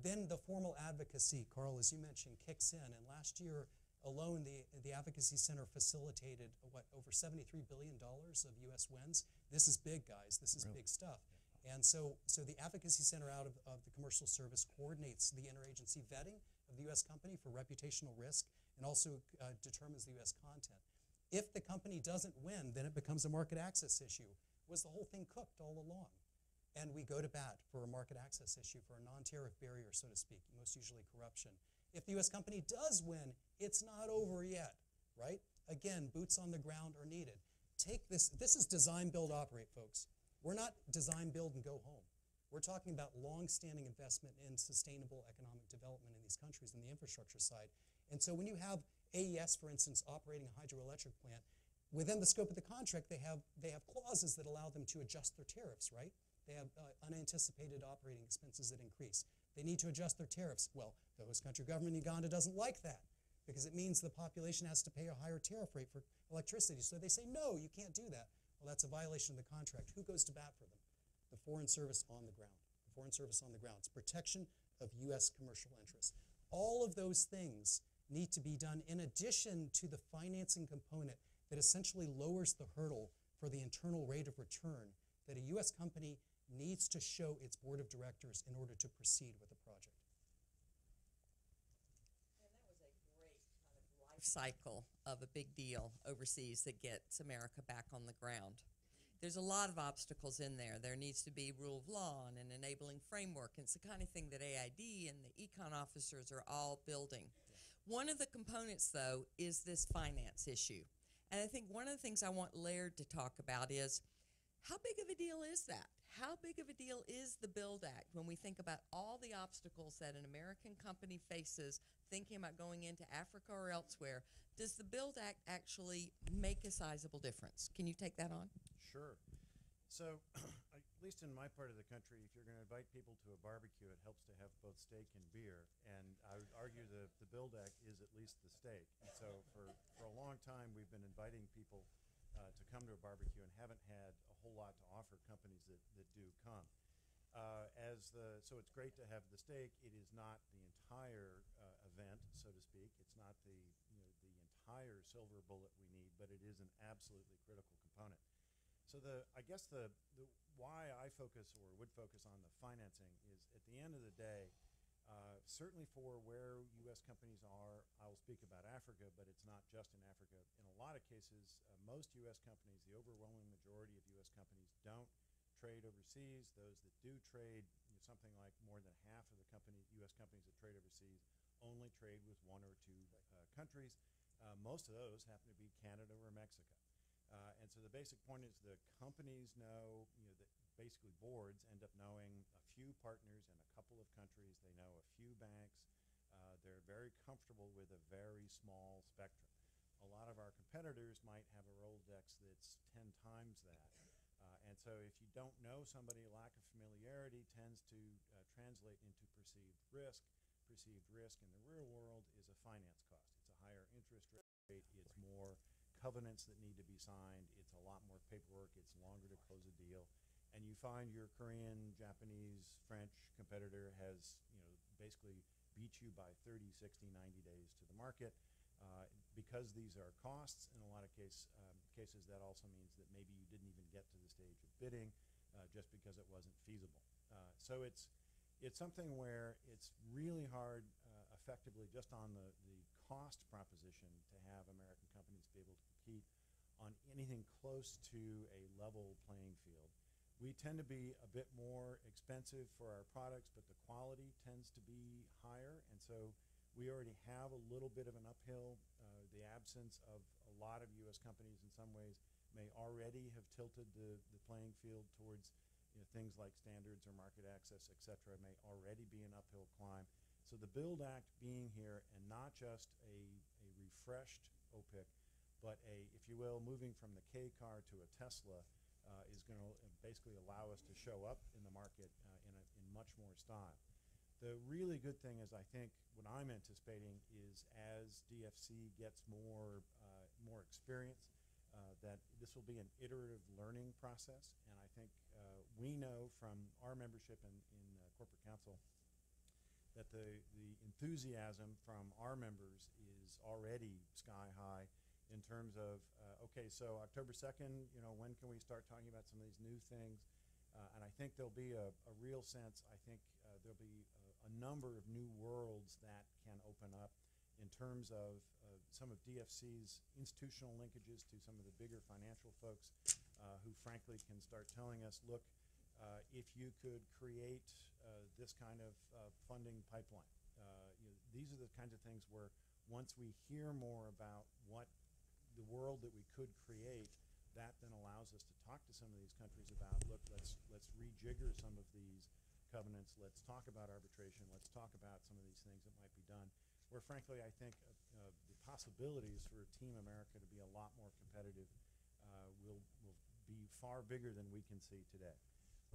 Then the formal advocacy, Karl, as you mentioned, kicks in. And last year alone, the, the Advocacy Center facilitated what over $73 billion of U.S. wins. This is big, guys. This is big stuff. And so, so the Advocacy Center out of, of the Commercial Service coordinates the interagency vetting of the U.S. company for reputational risk and also uh, determines the U.S. content. If the company doesn't win, then it becomes a market access issue. Was the whole thing cooked all along? and we go to bat for a market access issue, for a non-tariff barrier, so to speak, most usually corruption. If the U.S. company does win, it's not over yet, right? Again, boots on the ground are needed. Take this, this is design, build, operate, folks. We're not design, build, and go home. We're talking about long-standing investment in sustainable economic development in these countries on the infrastructure side. And so when you have AES, for instance, operating a hydroelectric plant, within the scope of the contract, they have, they have clauses that allow them to adjust their tariffs, right? They have uh, unanticipated operating expenses that increase. They need to adjust their tariffs. Well, the host country government in Uganda doesn't like that because it means the population has to pay a higher tariff rate for electricity. So they say, no, you can't do that. Well, that's a violation of the contract. Who goes to bat for them? The Foreign Service on the ground. The Foreign Service on the ground. It's protection of U.S. commercial interests. All of those things need to be done in addition to the financing component that essentially lowers the hurdle for the internal rate of return that a U.S. company needs to show its board of directors in order to proceed with project. cycle of a big deal overseas that gets America back on the ground. There's a lot of obstacles in there. There needs to be rule of law and an enabling framework. And it's the kind of thing that AID and the econ officers are all building. One of the components, though, is this finance issue. And I think one of the things I want Laird to talk about is how big of a deal is that? How big of a deal is the Build Act when we think about all the obstacles that an American company faces thinking about going into Africa or elsewhere? Does the Build Act actually make a sizable difference? Can you take that on? Sure. So, at least in my part of the country, if you're going to invite people to a barbecue, it helps to have both steak and beer. And I would argue that the Build Act is at least the steak. And so, for, for a long time, we've been inviting people uh, to come to a barbecue and haven't had a whole lot to offer companies that, that do come. Uh, as the so it's great to have the steak. It is not the entire uh, event, so to speak. It's not the you know the entire silver bullet we need, but it is an absolutely critical component. So the I guess the, the why I focus or would focus on the financing is at the end of the day, uh, certainly for where U.S. companies are, I will speak about Africa, but it's not just in Africa. In a lot of cases, uh, most U.S. companies, the overwhelming majority of U.S. companies, don't trade overseas. Those that do trade, you know, something like more than half of the company U.S. companies that trade overseas only trade with one or two uh, countries. Uh, most of those happen to be Canada or Mexico. Uh, and so the basic point is the companies know, you know, basically boards end up knowing a few partners in a couple of countries. They know a few banks. Uh, they're very comfortable with a very small spectrum. A lot of our competitors might have a Rolodex that's 10 times that. Uh, and so if you don't know somebody, lack of familiarity tends to uh, translate into perceived risk. Perceived risk in the real world is a finance cost. It's a higher interest rate. It's more covenants that need to be signed. It's a lot more paperwork. It's longer to close a deal. And you find your Korean, Japanese, French competitor has, you know, basically beat you by 30, 60, 90 days to the market. Uh, because these are costs, in a lot of case, um, cases, that also means that maybe you didn't even get to the stage of bidding uh, just because it wasn't feasible. Uh, so it's it's something where it's really hard, uh, effectively, just on the, the cost proposition, to have American companies be able to compete on anything close to a level playing field. We tend to be a bit more expensive for our products, but the quality tends to be higher, and so we already have a little bit of an uphill. Uh, the absence of a lot of U.S. companies in some ways may already have tilted the, the playing field towards you know, things like standards or market access, et cetera, may already be an uphill climb. So the BUILD Act being here and not just a, a refreshed OPIC, but a, if you will, moving from the K car to a Tesla uh, is going to basically allow us to show up in the market uh, in, a, in much more style. The really good thing is, I think, what I'm anticipating is as DFC gets more uh, more experience, uh, that this will be an iterative learning process. And I think uh, we know from our membership in, in uh, corporate council that the the enthusiasm from our members is already sky high in terms of uh, okay, so October second, you know, when can we start talking about some of these new things? Uh, and I think there'll be a, a real sense. I think uh, there'll be a, a, number of new worlds that can open up in terms of uh, some of DFC's institutional linkages to some of the bigger financial folks uh, who, frankly, can start telling us, look, uh, if you could create this kind of funding pipeline, you know, these are the kinds of things where once we hear more about what the world that we could create that then allows us to talk to some of these countries about, look, let's let's rejigger some of these covenants. Let's talk about arbitration. Let's talk about some of these things that might be done. Where, frankly, I think uh, uh, the possibilities for Team America to be a lot more competitive uh, will will be far bigger than we can see today.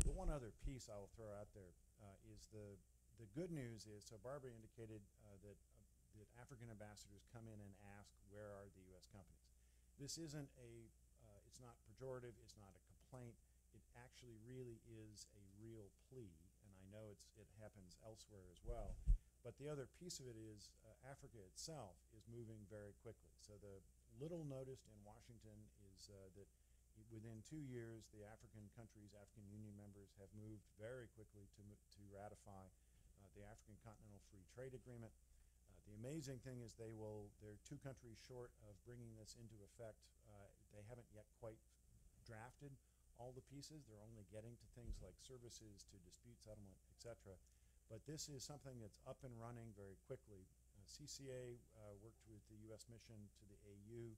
The one other piece I will throw out there uh, is the the good news is so Barbara indicated uh, that uh, that African ambassadors come in and ask where are the U.S. companies. This isn't a uh, it's not pejorative. It's not a complaint. It actually really is a real plea, and I know it's it happens elsewhere as well. But the other piece of it is uh, Africa itself is moving very quickly. So the little noticed in Washington is uh, that within two years, the African countries, African Union members, have moved very quickly to to ratify uh, the African Continental Free Trade Agreement. The amazing thing is they will, they're two countries short of bringing this into effect. Uh, they haven't yet quite drafted all the pieces. They're only getting to things like services to dispute settlement, et cetera. But this is something that's up and running very quickly. Uh, CCA uh, worked with the U.S. mission to the AU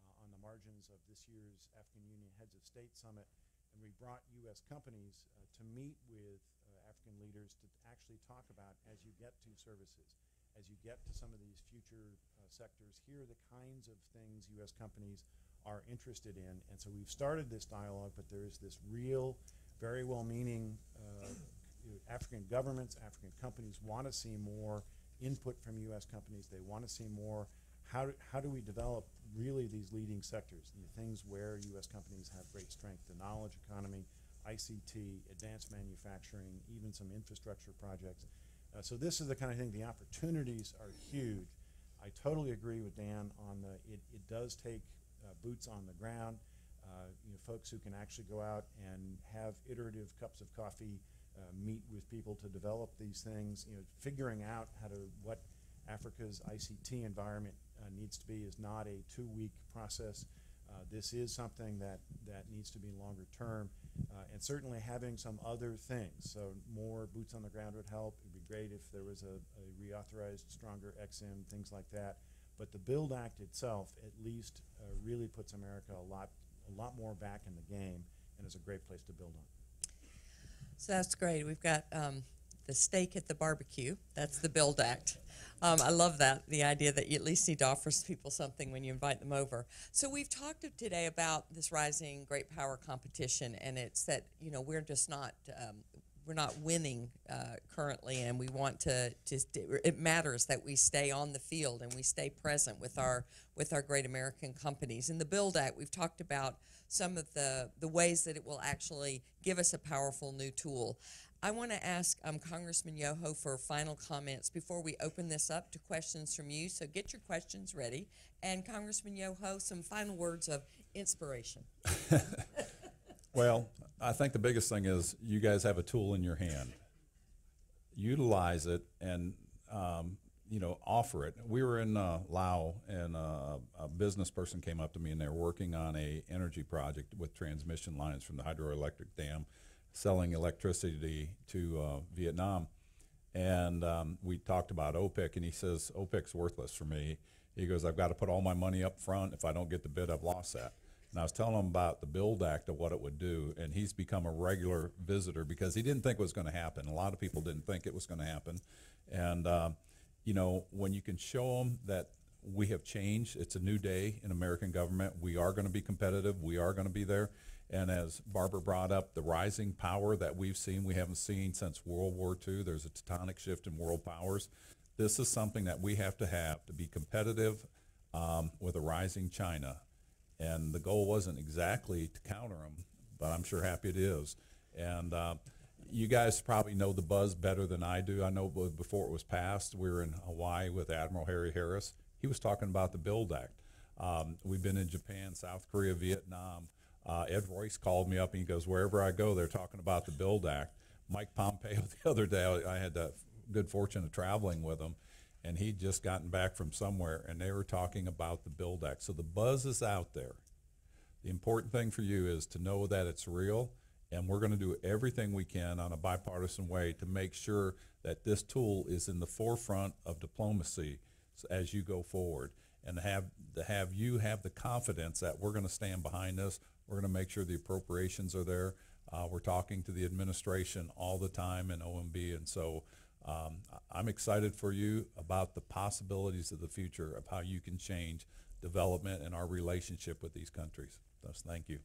uh, on the margins of this year's African Union Heads of State Summit, and we brought U.S. companies uh, to meet with uh, African leaders to actually talk about as you get to services, as you get to some of these future uh, sectors, here are the kinds of things U.S. companies are interested in. And so we've started this dialogue, but there is this real, very well-meaning uh, African governments, African companies want to see more input from U.S. companies. They want to see more. How do, how do we develop really these leading sectors, the things where U.S. companies have great strength, the knowledge economy, ICT, advanced manufacturing, even some infrastructure projects. Uh, so this is the kind of thing, the opportunities are huge. I totally agree with Dan on the, it, it does take uh, boots on the ground, uh, you know, folks who can actually go out and have iterative cups of coffee, uh, meet with people to develop these things, you know, figuring out how to, what Africa's ICT environment uh, needs to be is not a two-week process. Uh, this is something that, that needs to be longer term, and certainly having some other things. So more boots on the ground would help. Great if there was a, a reauthorized, stronger Ex-Im, things like that. But the Build Act itself, at least, uh, really puts America a lot, a lot more back in the game, and is a great place to build on. So that's great. We've got um, the steak at the barbecue. That's the Build Act. Um, I love that, the idea that you at least need to offer people something when you invite them over. So we've talked today about this rising great power competition, and it's that, you know, we're just not, um, we're not winning uh, currently, and we want to just, it matters that we stay on the field and we stay present with our, with our great American companies. In the Build Act, we've talked about some of the, the ways that it will actually give us a powerful new tool. I want to ask um, Congressman Yoho for final comments before we open this up to questions from you. So get your questions ready. And Congressman Yoho, some final words of inspiration. Well, I think the biggest thing is you guys have a tool in your hand. Utilize it and, um, you know, offer it. We were in uh, Lao and uh, a business person came up to me and they were working on a energy project with transmission lines from the hydroelectric dam, selling electricity to uh, Vietnam. And um, we talked about OPIC, and he says OPIC's worthless for me. He goes, I've got to put all my money up front. If I don't get the bid, I've lost that. And I was telling him about the Build Act of what it would do, and he's become a regular visitor because he didn't think it was going to happen. A lot of people didn't think it was going to happen, and um, you know when you can show them that we have changed, it's a new day in American government. We are going to be competitive. We are going to be there. And as Barbara brought up, the rising power that we've seen, we haven't seen since World War II. There's a tectonic shift in world powers. This is something that we have to have to be competitive um, with a rising China and the goal wasn't exactly to counter them, but I'm sure happy it is. And uh, you guys probably know the buzz better than I do. I know before it was passed, we were in Hawaii with Admiral Harry Harris. He was talking about the Build Act. Um, we've been in Japan, South Korea, Vietnam. Uh, Ed Royce called me up and he goes, wherever I go, they're talking about the Build Act. Mike Pompeo the other day, I I had the good fortune of traveling with him, and he'd just gotten back from somewhere, and they were talking about the Build Act. So the buzz is out there. The important thing for you is to know that it's real, and we're going to do everything we can on a bipartisan way to make sure that this tool is in the forefront of diplomacy as you go forward, and have to have you have the confidence that we're going to stand behind this. We're going to make sure the appropriations are there. Uh, we're talking to the administration all the time and OMB, and so um, I- I'm excited for you about the possibilities of the future of how you can change development and our relationship with these countries. Thus, thank you.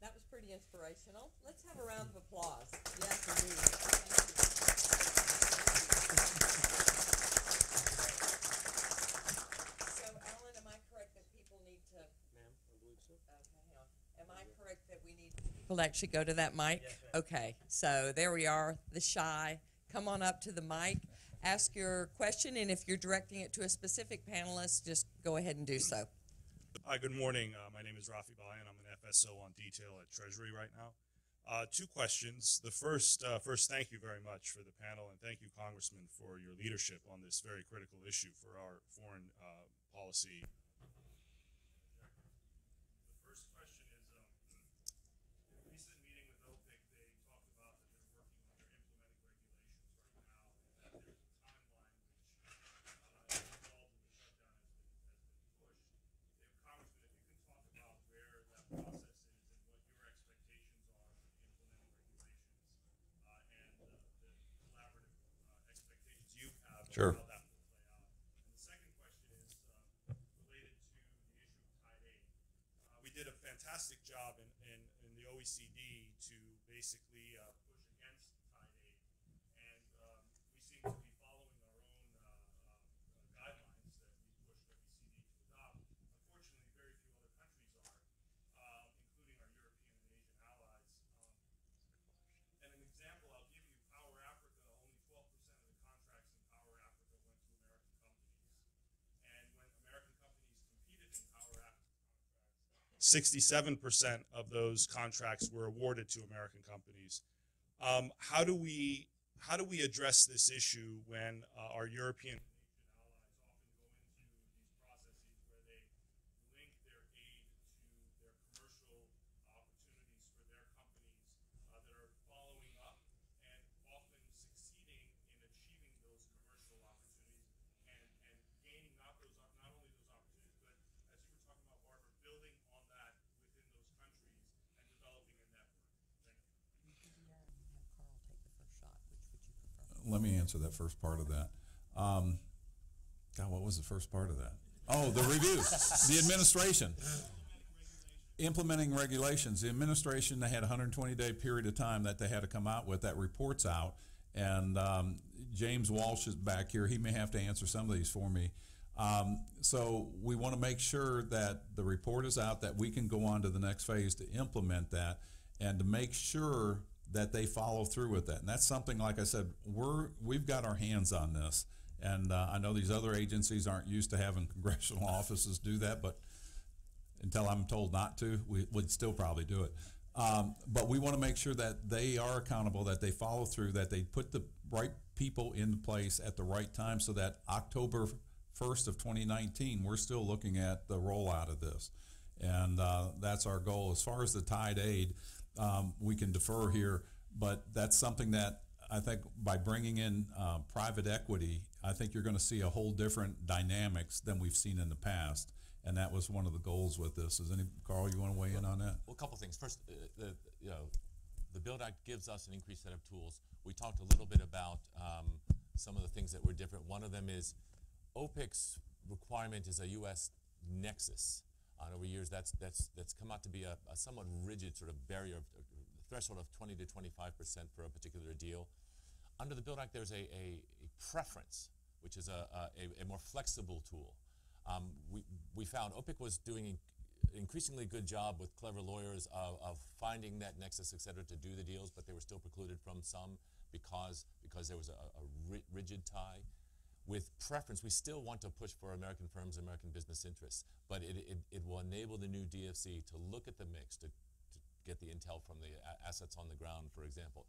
That was pretty inspirational. Let's have a round of applause. Yes, indeed. Thank you. So, Alan, am I correct that people need to? Ma'am, I believe so. Okay, hang on. Am I correct that we need people to actually go to that mic? Okay, so there we are, the shy. Come on up to the mic, ask your question, and if you're directing it to a specific panelist, just go ahead and do so. Hi, good morning. Uh, my name is Rafi Bayan. I'm an FSO on detail at Treasury right now. Uh, two questions. The first, uh, first, thank you very much for the panel, and thank you, Congressman, for your leadership on this very critical issue for our foreign uh, policy. The first question is, um, in a recent meeting with OPIC, they talked about that they're working on their implementing regulations right now, and that there's a timeline which, uh, as a result of the shutdown has been, has been pushed. If Congressman, if you can talk about where that process is and what your expectations are for the implementing regulations, uh, and uh, the collaborative uh, expectations you have Sure. of how that will play out. And the second question is uh, related to the issue of tied aid. Uh, we did a fantastic job in, in, in the OECD to basically uh, push against tied aid, and um, we seem to be following our own uh, uh, guidelines that we pushed OECD to adopt. Unfortunately, very few other countries are, uh, including our European and Asian allies. Um, and an example I'll give you, Power Africa, only 12% of the contracts in Power Africa went to American companies. And when American companies competed in Power Africa contracts, 67% of those contracts were awarded to American companies. Um, how do we how do we address this issue when uh, our European and Asian allies often go into these processes where they link their aid to their commercial opportunities for their companies uh, that are following up and often succeeding in achieving those commercial opportunities and, and gaining not those op- not only those opportunities, but as you were talking about, Barbara, building on that within those countries and developing a network. Thank you. Have Karl take the first shot. Which would you prefer? Let me answer that first part of that. Um, God, what was the first part of that? Oh, the review, the administration. Implementing regulations, the administration, they had a hundred and twenty day period of time that they had to come out with, that report's out. And, um, James Walsh is back here, he may have to answer some of these for me. Um, so we want to make sure that the report is out, that we can go on to the next phase to implement that and to make sure that they follow through with that. And that's something, like I said, we're, we've got our hands on this. And, uh, I know these other agencies aren't used to having congressional offices do that, but until I'm told not to, we would still probably do it. Um, but we want to make sure that they are accountable, that they follow through, that they put the right people in place at the right time so that October 1st of 2019, we're still looking at the rollout of this. And uh, that's our goal. As far as the tied aid, um, we can defer here, but that's something that I think by bringing in uh, private equity, I think you're going to see a whole different dynamics than we've seen in the past. And that was one of the goals with this. Is any, Karl, you want to weigh in on that? Well, a couple things. First, uh, the, you know, the Build Act gives us an increased set of tools. We talked a little bit about um, some of the things that were different. One of them is OPIC's requirement is a U.S. nexus. Uh, over years, that's that's that's come out to be a, a somewhat rigid sort of barrier, of, threshold of 20 to 25 percent for a particular deal. Under the Build Act, there's a, a, a preference, which is a, a, a more flexible tool. Um, we, we found OPIC was doing an increasingly good job with clever lawyers of, of finding that nexus, et cetera, to do the deals, but they were still precluded from some because, because there was a, a rigid tie. With preference, we still want to push for American firms, American business interests, but it, it, it will enable the new DFC to look at the mix, to, to get the intel from the assets on the ground, for example,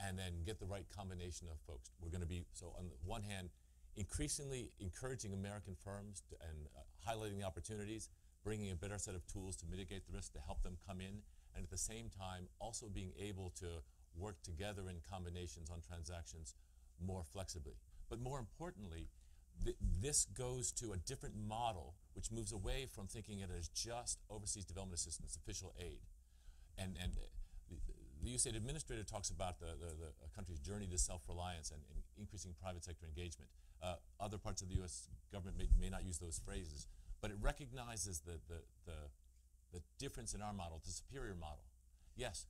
and then get the right combination of folks. We're going to be, so on the one hand, increasingly encouraging American firms to, and uh, highlighting the opportunities, bringing a better set of tools to mitigate the risk, to help them come in, and at the same time also being able to work together in combinations on transactions more flexibly. But more importantly, th- this goes to a different model which moves away from thinking it as just overseas development assistance, official aid. And, and the, the USAID administrator talks about the, the, the country's journey to self-reliance and, and increasing private sector engagement. Uh, other parts of the U.S. government may, may not use those phrases, but it recognizes the, the, the, the difference in our model, the superior model. Yes,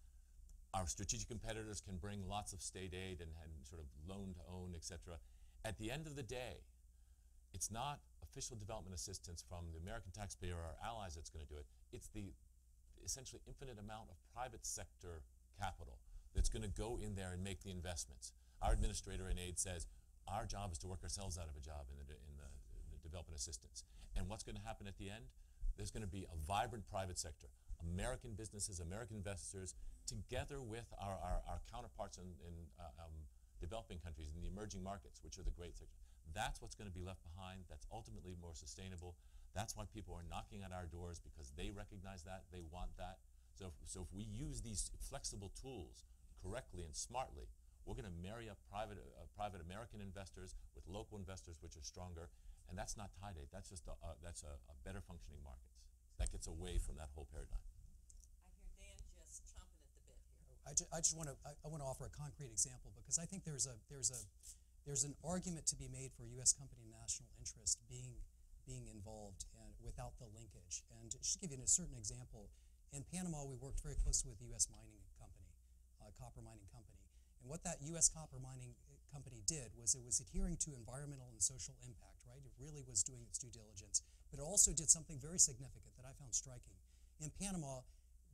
our strategic competitors can bring lots of state aid and, and sort of loan to own, et cetera. At the end of the day, it's not official development assistance from the American taxpayer or our allies that's going to do it. It's the essentially infinite amount of private sector capital that's going to go in there and make the investments. Our administrator in aid says our job is to work ourselves out of a job in the, in the, in the development assistance. And what's going to happen at the end? There's going to be a vibrant private sector. American businesses, American investors together with our, our, our counterparts in, in uh, um, developing countries, and the emerging markets, which are the great sectors. That's what's going to be left behind. That's ultimately more sustainable. That's why people are knocking at our doors because they recognize that, they want that. So if, so if we use these flexible tools correctly and smartly, we're going to marry up private, uh, private American investors with local investors, which are stronger. And that's not tied aid. That's just a, uh, that's a, a better functioning markets. That gets away from that whole paradigm. I hear Dan just chomping at the bit here. I, ju- I just want to I, want to offer a concrete example because I think there's a there's a there's an argument to be made for U.S. company national interest being being involved and without the linkage. And just to give you a certain example, in Panama we worked very closely with the U.S. mining company, uh, copper mining company, and what that U.S. copper mining uh, company did was it was adhering to environmental and social impact. Right, it really was doing its due diligence, but it also did something very significant that I found striking. In Panama,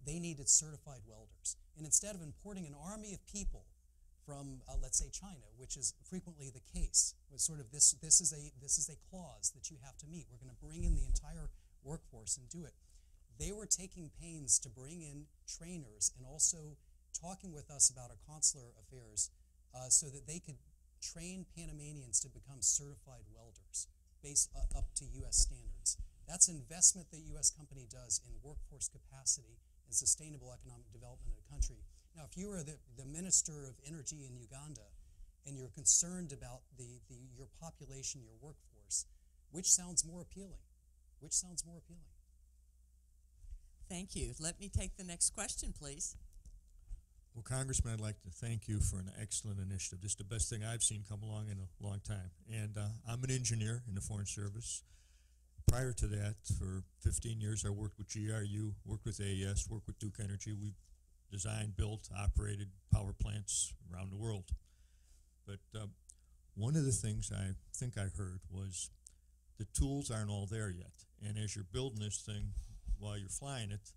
they needed certified welders. And instead of importing an army of people from, uh, let's say, China, which is frequently the case, was sort of this, this, is a, this is a clause that you have to meet. We're going to bring in the entire workforce and do it. They were taking pains to bring in trainers and also talking with us about our consular affairs uh, so that they could train Panamanians to become certified welders based uh, up to U.S. standards. That's investment that U.S. company does in workforce capacity and sustainable economic development of the country. Now, if you are the, the minister of energy in Uganda and you're concerned about the, the, your population, your workforce, which sounds more appealing? Which sounds more appealing? Thank you. Let me take the next question, please. Well, Congressman, I'd like to thank you for an excellent initiative. This is the best thing I've seen come along in a long time. And uh, I'm an engineer in the Foreign Service. Prior to that, for 15 years, I worked with GRU, worked with AES, worked with Duke Energy. We designed, built, operated power plants around the world. But uh, one of the things I think I heard was the tools aren't all there yet. And as you're building this thing while you're flying it,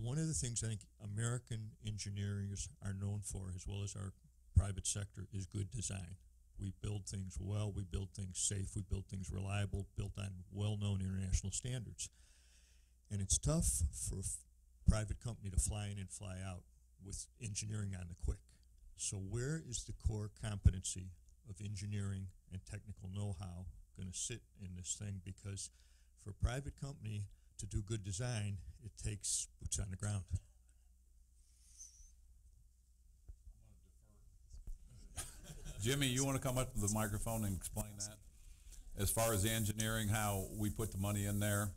one of the things I think American engineers are known for, as well as our private sector, is good design. We build things well, we build things safe, we build things reliable, built on well known international standards. And it's tough for a private company to fly in and fly out with engineering on the quick. So, where is the core competency of engineering and technical know how going to sit in this thing? Because for a private company, to do good design, it takes on the ground. Jimmy, you want to come up to the microphone and explain that? As far as the engineering, how we put the money in there?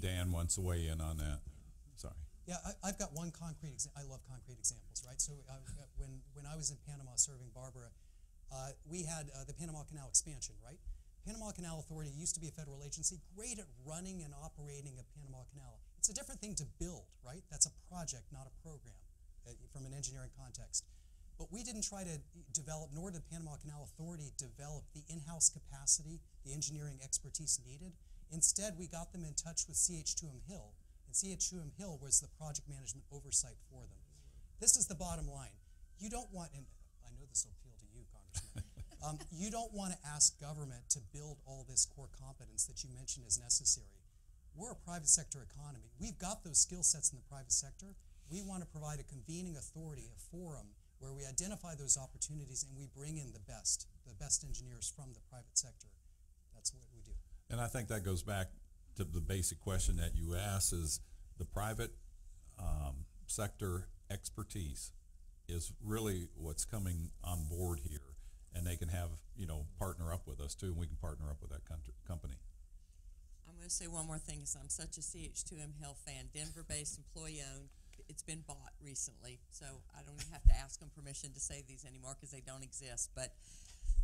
Dan wants to weigh in on that. Sorry. Yeah, I, I've got one concrete. Exa- I love concrete examples, right? So uh, when when I was in Panama serving Barbara, uh, we had uh, the Panama Canal expansion, right? Panama Canal Authority used to be a federal agency, great at running and operating a Panama Canal. It's a different thing to build, right? That's a project, not a program, uh, from an engineering context. But we didn't try to develop, nor did Panama Canal Authority develop the in-house capacity, the engineering expertise needed. Instead, we got them in touch with CH2M Hill, and CH2M Hill was the project management oversight for them. This is the bottom line. You don't want, and I know this will appeal to you, Congressman, um, you don't want to ask government to build all this core competence that you mentioned is necessary. We're a private sector economy. We've got those skill sets in the private sector. We want to provide a convening authority, a forum, where we identify those opportunities and we bring in the best, the best engineers from the private sector. That's what we. And I think that goes back to the basic question that you asked is the private um, sector expertise is really what's coming on board here. And they can have, you know, partner up with us too, and we can partner up with that country, company. I'm going to say one more thing because I'm such a CH2M Hill fan. Denver based, employee owned. it's been bought recently, so I don't have to ask them permission to say these anymore because they don't exist. But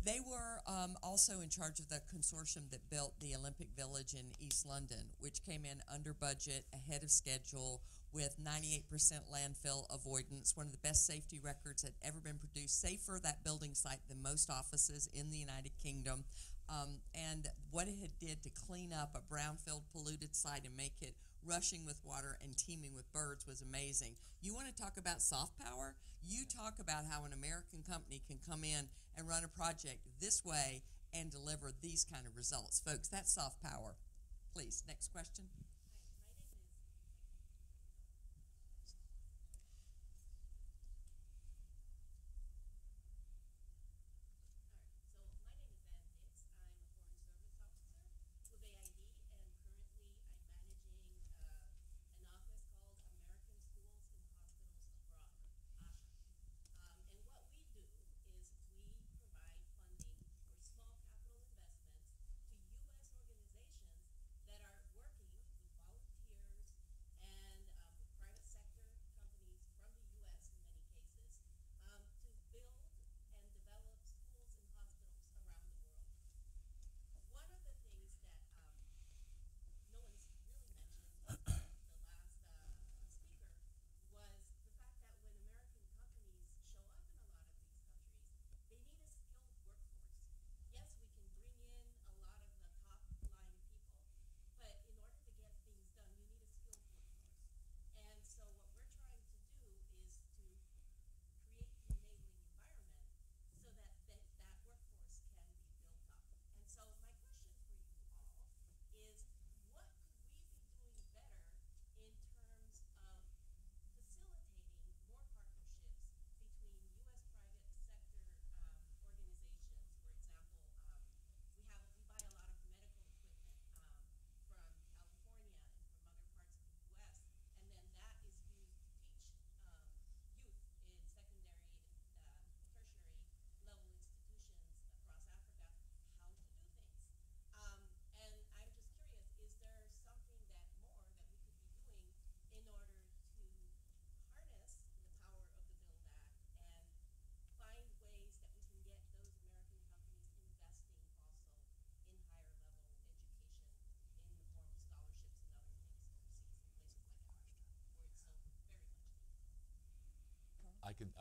they were um, also in charge of the consortium that built the Olympic Village in East London, which came in under budget, ahead of schedule, with 98% landfill avoidance, one of the best safety records that ever been produced, safer that building site than most offices in the United Kingdom. Um, and what it had did to clean up a brownfield polluted site and make it rushing with water and teeming with birds was amazing. You want to talk about soft power? You talk about how an American company can come in and run a project this way and deliver these kind of results. Folks, that's soft power. Please, next question.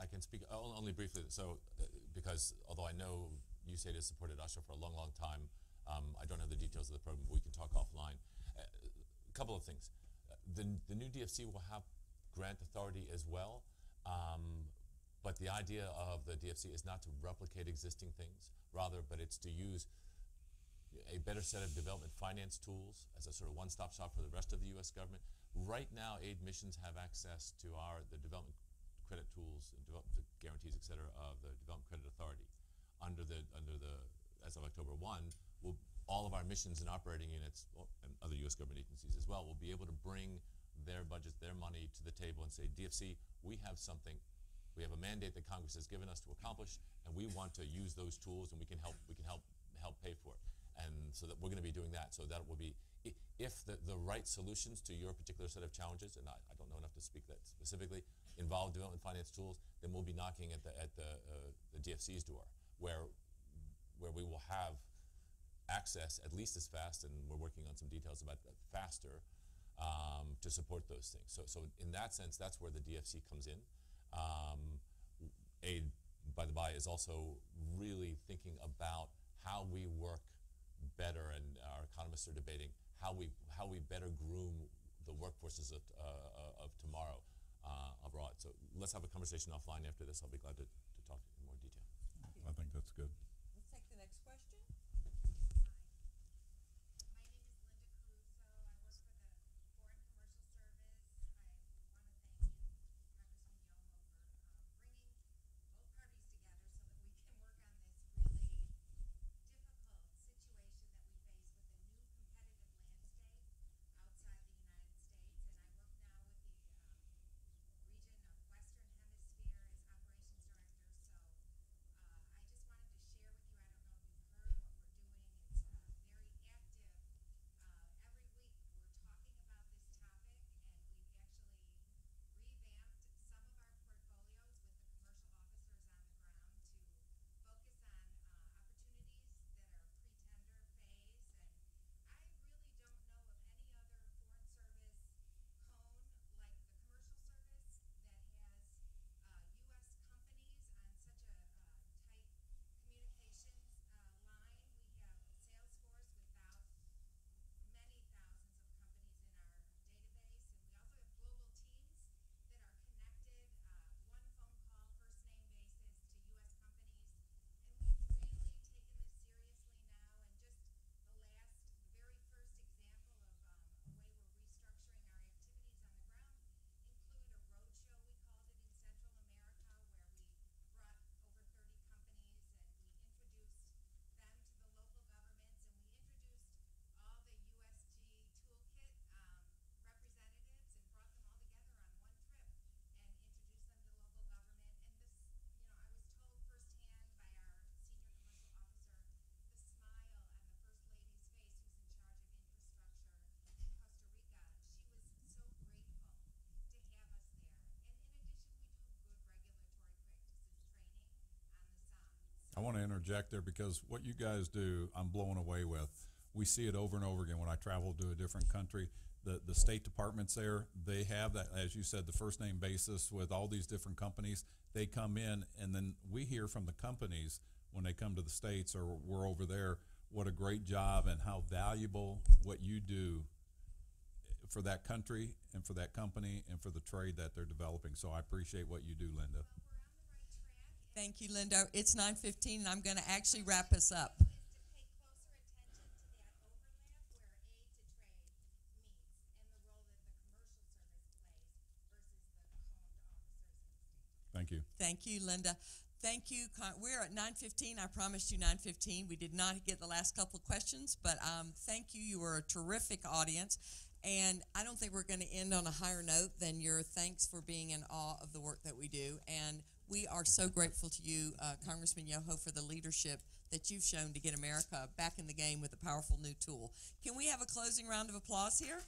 I can speak only briefly. So, uh, because although I know USAID has supported Usher for a long, long time, um, I don't know the details of the program. But we can talk offline. Uh, a couple of things. The the new DFC will have grant authority as well. Um, but the idea of the DFC is not to replicate existing things, rather, but it's to use a better set of development finance tools as a sort of one-stop shop for the rest of the U.S. government. Right now, aid missions have access to our the development credit tools and development guarantees, et cetera, of the Development Credit Authority. Under the under the as of October one, will all of our missions and operating units well, and other U.S. government agencies as well will be able to bring their budgets, their money to the table and say, DFC, we have something we have a mandate that Congress has given us to accomplish, and we want to use those tools, and we can help. We can help help pay for it, and so that we're going to be doing that. So that will be if the, the right solutions to your particular set of challenges, and I, I don't know enough to speak that specifically, involve development finance tools, then we'll be knocking at the at the uh, the DFC's door, where where we will have access at least as fast, and we're working on some details about that faster um, to support those things. So, so in that sense, that's where the DFC comes in. Um, aid, by the by, is also really thinking about how we work better, and our economists are debating how we how we better groom the workforces of, uh, of tomorrow uh, abroad. So let's have a conversation offline after this. I'll be glad to, to talk in more detail. I think that's good. Interject there because what you guys do, I'm blown away with. We see it over and over again when I travel to a different country. The, the State Department's there, they have that, as you said, the first name basis with all these different companies. They come in and then we hear from the companies when they come to the States or we're over there, what a great job and how valuable what you do for that country and for that company and for the trade that they're developing. So I appreciate what you do, Linda. Thank you, Linda. It's nine fifteen, and I'm gonna actually wrap us up. is to pay closer attention to that overlap where aid to trade meets and the role that the commercial service plays versus the honed officers in the state. Thank you. Thank you, Linda. Thank you. We're at nine fifteen. I promised you nine fifteen. We did not get the last couple of questions, but um, thank you. You were a terrific audience. And I don't think we're going to end on a higher note than your thanks for being in awe of the work that we do. And we are so grateful to you, uh, Congressman Yoho, for the leadership that you've shown to get America back in the game with a powerful new tool. Can we have a closing round of applause here?